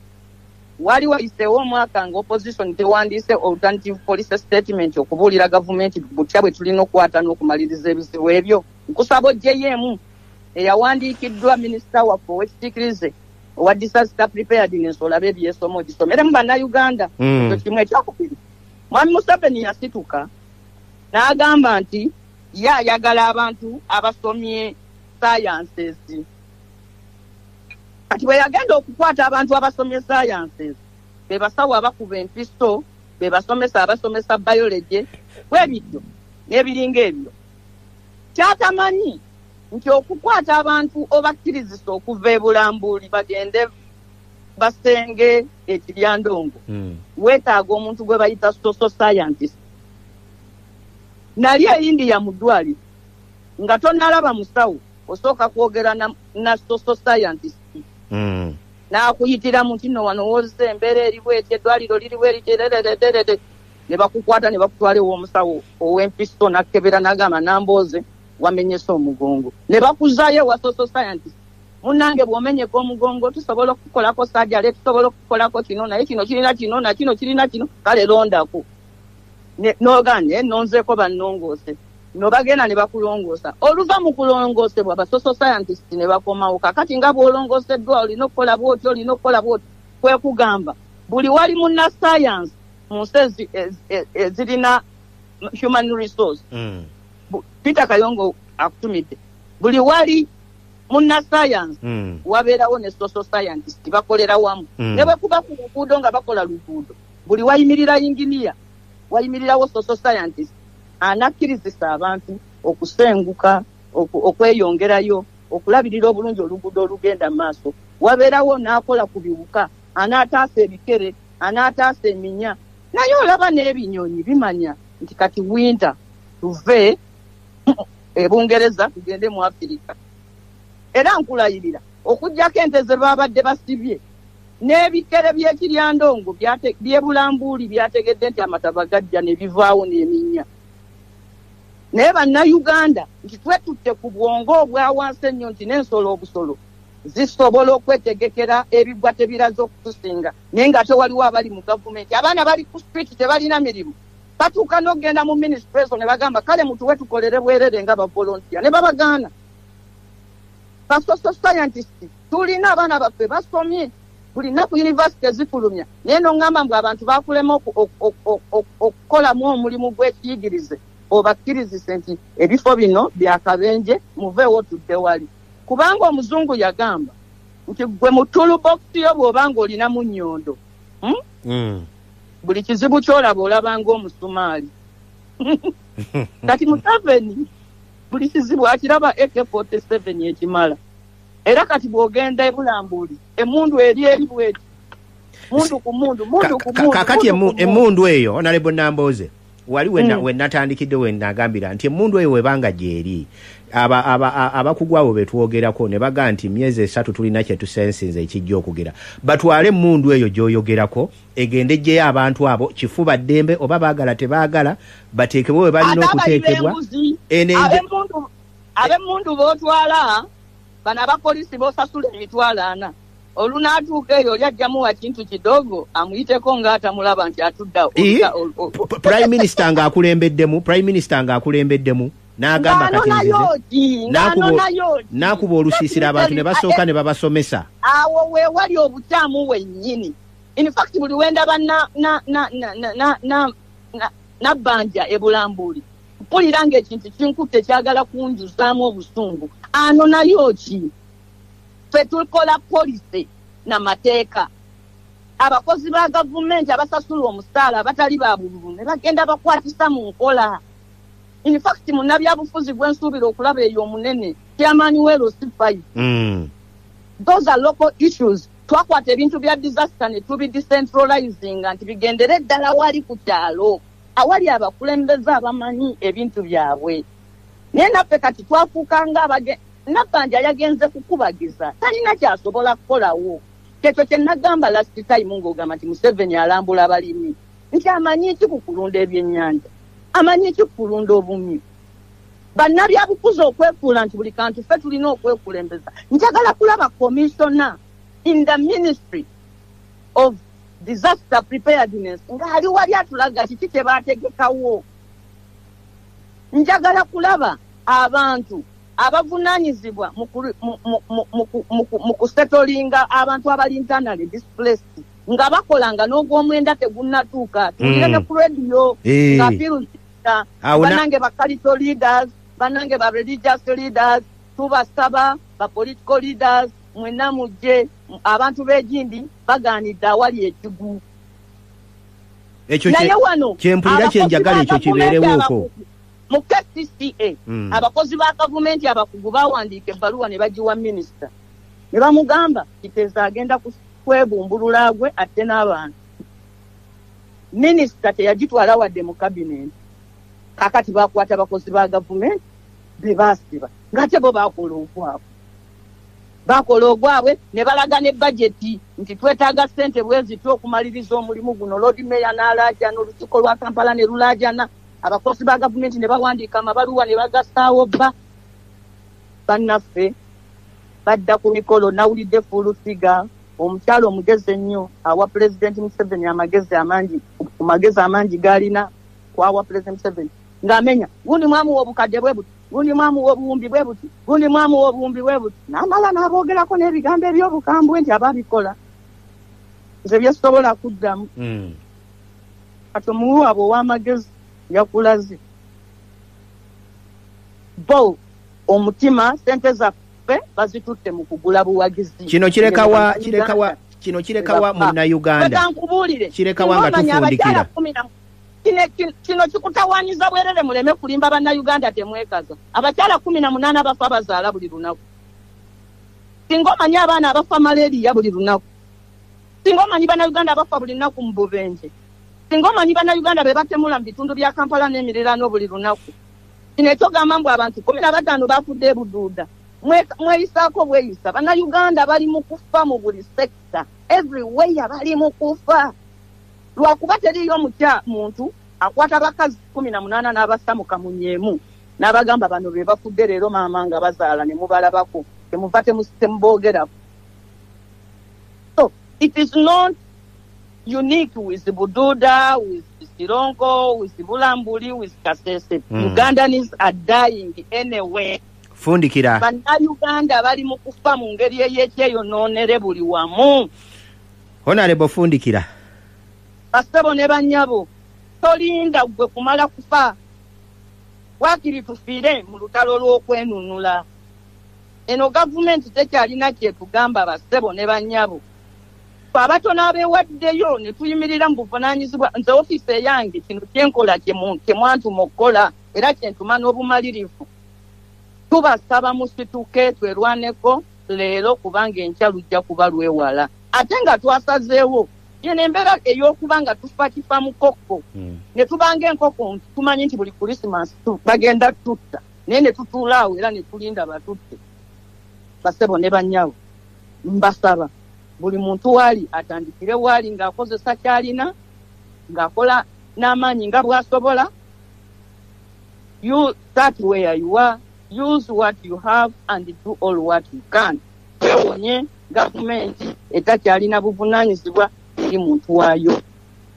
Wali wayiseewo omwaka nga opposition tewandiise alternative policy statement okubuulira gavumenti butya bwe tulina okukwata n'okumaliriza ebizibu ebyo? Nkusaba ogyeyo eyawandiikiddwa minisita waffe owekitiikirize owa disaster preparedness olabe ebyesoma ogisomeremu bannayuganda. Mm. ekyo kimu ekyokubiri mwami museveni yasituka n'agamba nti ye ayagala abantu abasomye sciences. Kati bwe yagenda okukwata abantu abasomye sciences be basawo abakuba empiso be basomesa abasomesa biology bwebityo n'ebiringa ebyo. Kyatamanyi nti okukwata abantu obakkirizisa okuva ebulambuli bagende basenge ekiryandongo. Mm. weetaaga omuntu gwe bayita social scientist. Nali eindiya mu ddwaliro nga tonalaba musawo osooka kwogera na, social scientist. Mm. n'akuyitiramu nti nno wano woze embeera eri bweti eddwaliro liriwo eritererererere ne bakukwata ne bakutwala ew'omusawo ow'empiso nakkebera n'agamba nambooze wamenyese omugongo. Ne bakuzaayo ewa social scientist munnange bw'omenyeka omugongo tusobola okukolako sajale tusobola okukolako kino naye kino kirina kino na kino kirina kino kale londako. N'oganye nonzeeko bannongoose. No bagenda ne bakulongoosa. Oluva mu kulongoosebwa ba social scientist ne bakomawo. Kakati nga bw'olongooseddwa olina okukola bwoti olina okukola bwoti kwe kugamba buli wali munna science mu nsi ezi- ez- ez- ezirina human resource Mm. Peter kayongo akutumidde buli wali munna science Mm. wabeerawo ne social scientist bakolera wamu Mm. ne bwe kuba ku luguudo nga bakola luguudo buli wayimirira inginiya wayimirirawo social scientist anakkirizisa abantu okusenguka oku- okweyongerayo okulabirira obulungi oluguudo olugenda mu maaso wabeerawo n'akola ku biwuka anaataasa ebikere anaataasa eminya naye olaba n'ebinyonyi bimanya nti kati winta tuve ebungereza tugende mu afirika era nkulayirira okugjako ente ze baabadde basibye n'ebikere by'ekiryandongo by'ebulambuuli byategedde nti amataba gajja ne bivaawo n'eminya naye bannayuganda nti twetutte ku bwongo obwa wansi ennyo nti n'ensolo obusolo zisobola okwetegekera ebigwa tebiraze okutusinga naye nga tewaliwo abali mu gavumenti abaana bali ku street tebalina mirimu batuuka n'okgenda mu ministry ezo ne bagamba kale mutuwe tukolere bwerere nga bavolontiya ne babagaana basocial scientist tulina abaana baffe basomye. Buli nnaku yunivasite zifulumya naye noŋŋamba mbwe abantu bakulema oku- oku- oku- oku- okukolamu omulimu gw'ekiyigirize obakkirizise nti ebifo bino byakabenje muveewo tudde wali. Kubanga omuzungu yagamba nti gwe mu tulubokisi yo bw'oba ng'olina mu nnyondo hmm? Mm. Buli kizibu kyolaba olabanga omusumaali kati museveni buli kizibu akiraba ak47 ekimala. Era kati bw'ogenda ebulambuli emundu eri eri bweti. Mundu ku mundu mundu ku mundu ka- kakati emundu eyo onalebo nambooze wali wenna- Mm. wenatandikidde wenagambira nti emundu eyo webanga gyeri aba- aba- a- abakugu abo betwogerako ne baga nti myezi esatu tulina kyetusensinze ekijja okugera. Batwale emundu eyo gy'oyogerako egende ejjeyo abantu abo kifuba ddembe oba baagala tebaagala bateekebwe we balina okuteekebwa. ab'emundu- b'otwala bano abapoliisi b'osasula emitwalo ana olunaatuuka eyo oli ajjamuwa kintu kidogo amuyiteko ng'atamulaba nti atuddawo. Prime minisita ng'akulembeddemu prime minisita ng'akulembeddemu n'agamba kati n'akuba olusiisira abantu ne basooka ne babasomesa. Awo weewali obutaamu wennyini. Infact buli wendaba nabbanja ebulambuuli mpulira ng'ekintu kinkutte kyagala kunjuzaamu obusungu. Ano nayo ki ffe tukola polisi n'amateeka abakozi ba gavumenti abasasula omusaala abatali ba bululu ne bagenda bakwatisa mu nkola. In fact munnabyabufuzi gwe nsuubira okulaba eyo omunene kyamaanyi weerosifayi Mm. those are local issues. Twakwata ebintu bya disaster ne tubidecentralizinga nti bigendere ddala wali ku kyalo. Awali abakulembeze abamanyi ebintu byabwe. Naye naffe kati twafuuka ngaabage nabbanja yagenze kukubagiza talina kyasobola kukolawo. Kyekyo kye nagamba last time ng'ogamba nti museveni alambula abalimi nti amanyi ki ku kulunda ebyennyanja? Amanyi ki ku kulunda obumyu? Bannabyabufuzi okwefuula nti buli kantu ffe tulina okwekulembeza. Njagala kulaba commissiona in the ministry of disaster preparedness ng'ali wali atulaga kiki kye baategekawo. Njagala kulaba abantu abavunaanyizibwa mu kusetolinga abantu abali internally displaced nga bakolanga n'ogwomwenda tegunnatuuka. Hmm. Tuwulire ne ku rediyo eh. nga firuzita ah, banange ba cultural leaders banange ba religious leaders tubasaba ba political leaders mwenna mujje abantu b'egindi baganidde awali ekigu naye wano kyempulira kyenjagala ekyo kibeerewooko mu kcca Mm. abakozi ba gavumenti abakugu bawandiika ebbaluwa ne bagiwa minisita. Ne bamugamba kiteeza agenda kwebumbulula gwe ate n'abantu. Minisita teyagitwala wadde mu kabineeti kakati bakwata abakozi ba gavumenti be baasiba. Ng'ate bo baakola ogwabwe baakola ogwabwe ne balaga ne bajeti nti twetaaga ssente bweziti okumaliriza omulimu guno loodi meya n'alaajana olukiiko lwa kampala ne lulaajana abakozi ba gavumenti ne bawandiika amabaluwa ne bagasaawo bba. Bannaffe badda ku mikolo nawulidde fuulu figa omukyalo omugezi ennyo awa pulezidenti museveni amagezi amangi ku magezi amangi g'alina kwawa pulezidenti museveni. Ng'amenya gundi mwamuwa obukadde bwe buti gundi mwamuwa obuwumbi bwe buti gundi mwamuwa obuwumbi bwe buti. N'amala n'aboogerako n'ebigambo eby'obukambwe nti ababikola. Nze byesobola kuddamu. Mm. kati omuwaabwe ow'amagezi yakulaze bo omutima sente zaffe bazitutte mu kugula buwagizi. Kino kirekawa kirekawa kino kirekawa munnayuganda? Kirekawa nga tufundikira. kino- kikutawaanyiza bwerere muleme kulimba bannayuganda temwekaza. Abakyala kumi na munaana bafa bazaala buli lunaku. Singa omanyi abaana abafa maleriya buli lunaku. Singa omanyi bannayuganda abafa buli lunaku mu bubenje singa omanyi bannayuganda be batemula mu bitundu bya kampala n'emiriraano buli lunaku. Kino ekyogamba mbw abantu kumi na bataano bafudde e buduuda Mwe- mweyisaako bweyisa. Bannayuganda bali mu kufa mu buli sekita. Everywhere bali mu kufa. Lwakuba teriyo mutya muntu akwata bakazi kumi na munaana n'abassa mu kamunyeemu n'abagamba bano be bafudde leero maama nga bazaala ne mubalabako temuva temuboogeraku so it is not unique with bududa with sirongo with bulambuli with kasese. Mm. ugandans are dying anyway fundikira. Bannayuganda bali mu kufa mu ngeri ey'ekyeyonoonere buli wamu. Honorable fundikira. Basebo ne bannyabo tolinda gwe kumala kufa. Waakiri tufiire mu lutalo lw'okwenunula. Eno gavumenti tekyalina kyetugamba basebo ne bannyabo Ffe abatono abeewaddeyo ne tuyimirira mu buvunaanyizibwa nze ofiisi eyange kino kyenkola kyemu- kyemwantuma okukola era kyentuma n'obumalirivu. Tubasaba musituke twerwaneko leero kubanga enkya lujja kuba lwewala. Ate nga twasazeewo yeno embeera ey'okuba nga tufa kifa mukokko Mm. ne tubanga enkoko nti tumanyi nti buli krisimansi bagenda tutta. Naye ne tutuula awo era ne tulinda batutte basebo ne bannyawo. Mbasaba buli muntu waali atandikire waali ng'akozesa kyalina ng'akola n'amaanyi nga bw'asobola. You start where you are use what you have and do all what you can. Twewonye gavumenti etakyalina buvunaanyizibwa eri muntu waayo.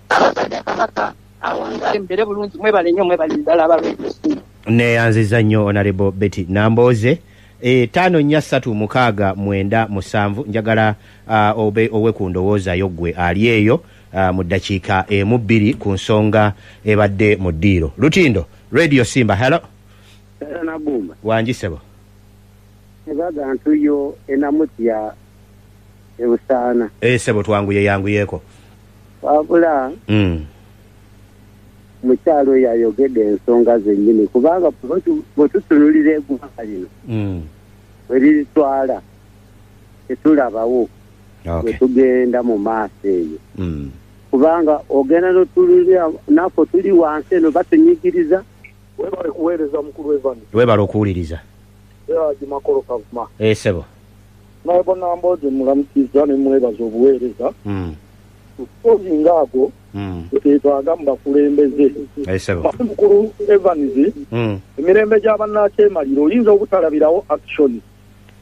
Abasajja kabaka awangale mbere bulungi mwebale nnyo mwebale ddala abalwegesi neyanziza nnyo honorable betty namboze e, tano nnya ssatu mukaaga mwenda musanvu njagala uh, obe owe ku ndowoozayo gwe ali eyo uh, mu ddakiika emu bbiri ku nsonga ebadde mu ddiiro. Lutindo radio simba hello. Era nagumba. Wangisebo ebaga ntuyo enamutya ebusaana. Esebo twanguye yanguyeeko. Wabula mm. Mukyalo oyo ayogedde ensonga zennyini kubanga bwe tu- bwe tutunulira eggwanga lino mm. bwe liritwala tetulabawo bwe okay. tugenda mu maaso eyo. Mm. kubanga ogenda notululira naffe tuli wansi eno batunyigiriza. Webale kuweereza mukulu evani webala okuwuliriza. Yaji makolo kavuma esebo naye bonamboze mulamukiza nemwebaza obuweereza mm. ozinga ago mm. tetwetaaga mu bakulembeze mukulu evans mm. emirembe gy'abannakyemaliro oyinza obutalabirawo action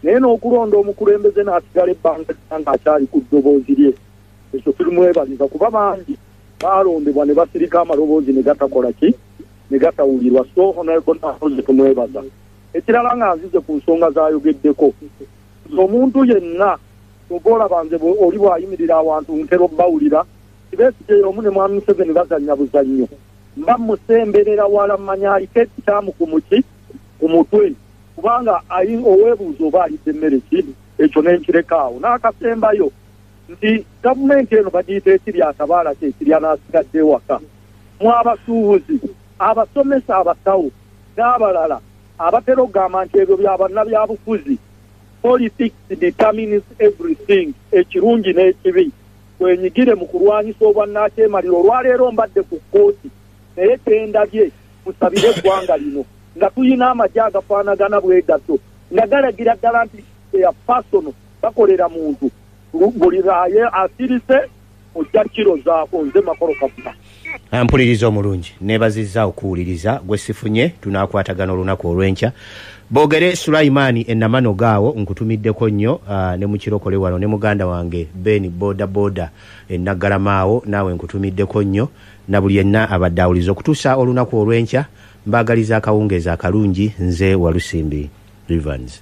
naye n'okulonda omukulembeze n'asigala ebbanga nga akyali ku ddoboozi lye ekyo tulimwebaliza kuba bangi baalondebwa ne basirika amaloboozi ne gatakola ki ne gatawulirwa so honabonaoze tumwebaza ekirala nga nzize ku nsonga zayogeddeko omuntu yenna oba olaba nze oli bw'ayimirira awantu ntera obbawulira kibeesigeyo omu ne mwami museveni bazannya buzannyo. Mba musemberera wala mmanya aliko ekikyamu ku muki ku mutwe. Kubanga oweebuuza oba alidde emmere ki ekyo nenkireka awo. N'akasembayo nti gavumenti eno bagiyita ekirya atabaala ki ekirya n'asigadde ewaka. Mu abasuubuzi abasomesa abasawo n'abalala abatera okugamba nti ebyo byabannabyabufuzi politics determines everything. Ekirungi n'ekibi. Twenyigire mu kulwanyisa obwannakyemaliro olwaleero mbadde ku kkooti. Naye tendabye musabire eggwanga lino. Nga tuyina amagye agafaanagana bwe gatyo nga galagira ddala nti ya pasono bakolera muntu. Buli aye asirise ojja kiro zaako nze makolo kafuna mpuliriza omulungi. Neebazizza okuwuliriza. Gwe sifunye tunaakwatagana olunaku olw'enkya boogere sulaimaani enamano gaawo nkutumiddeko nnyo ne mukirokole wano ne muganda wange ben boda boda enaggalamaawo naawe nkutumiddeko nnyo na buli yenna abadde awuliza okutuusa olunaku olw'enkya mbaagaliza akawungeezi akalungi nze walusimbi rivans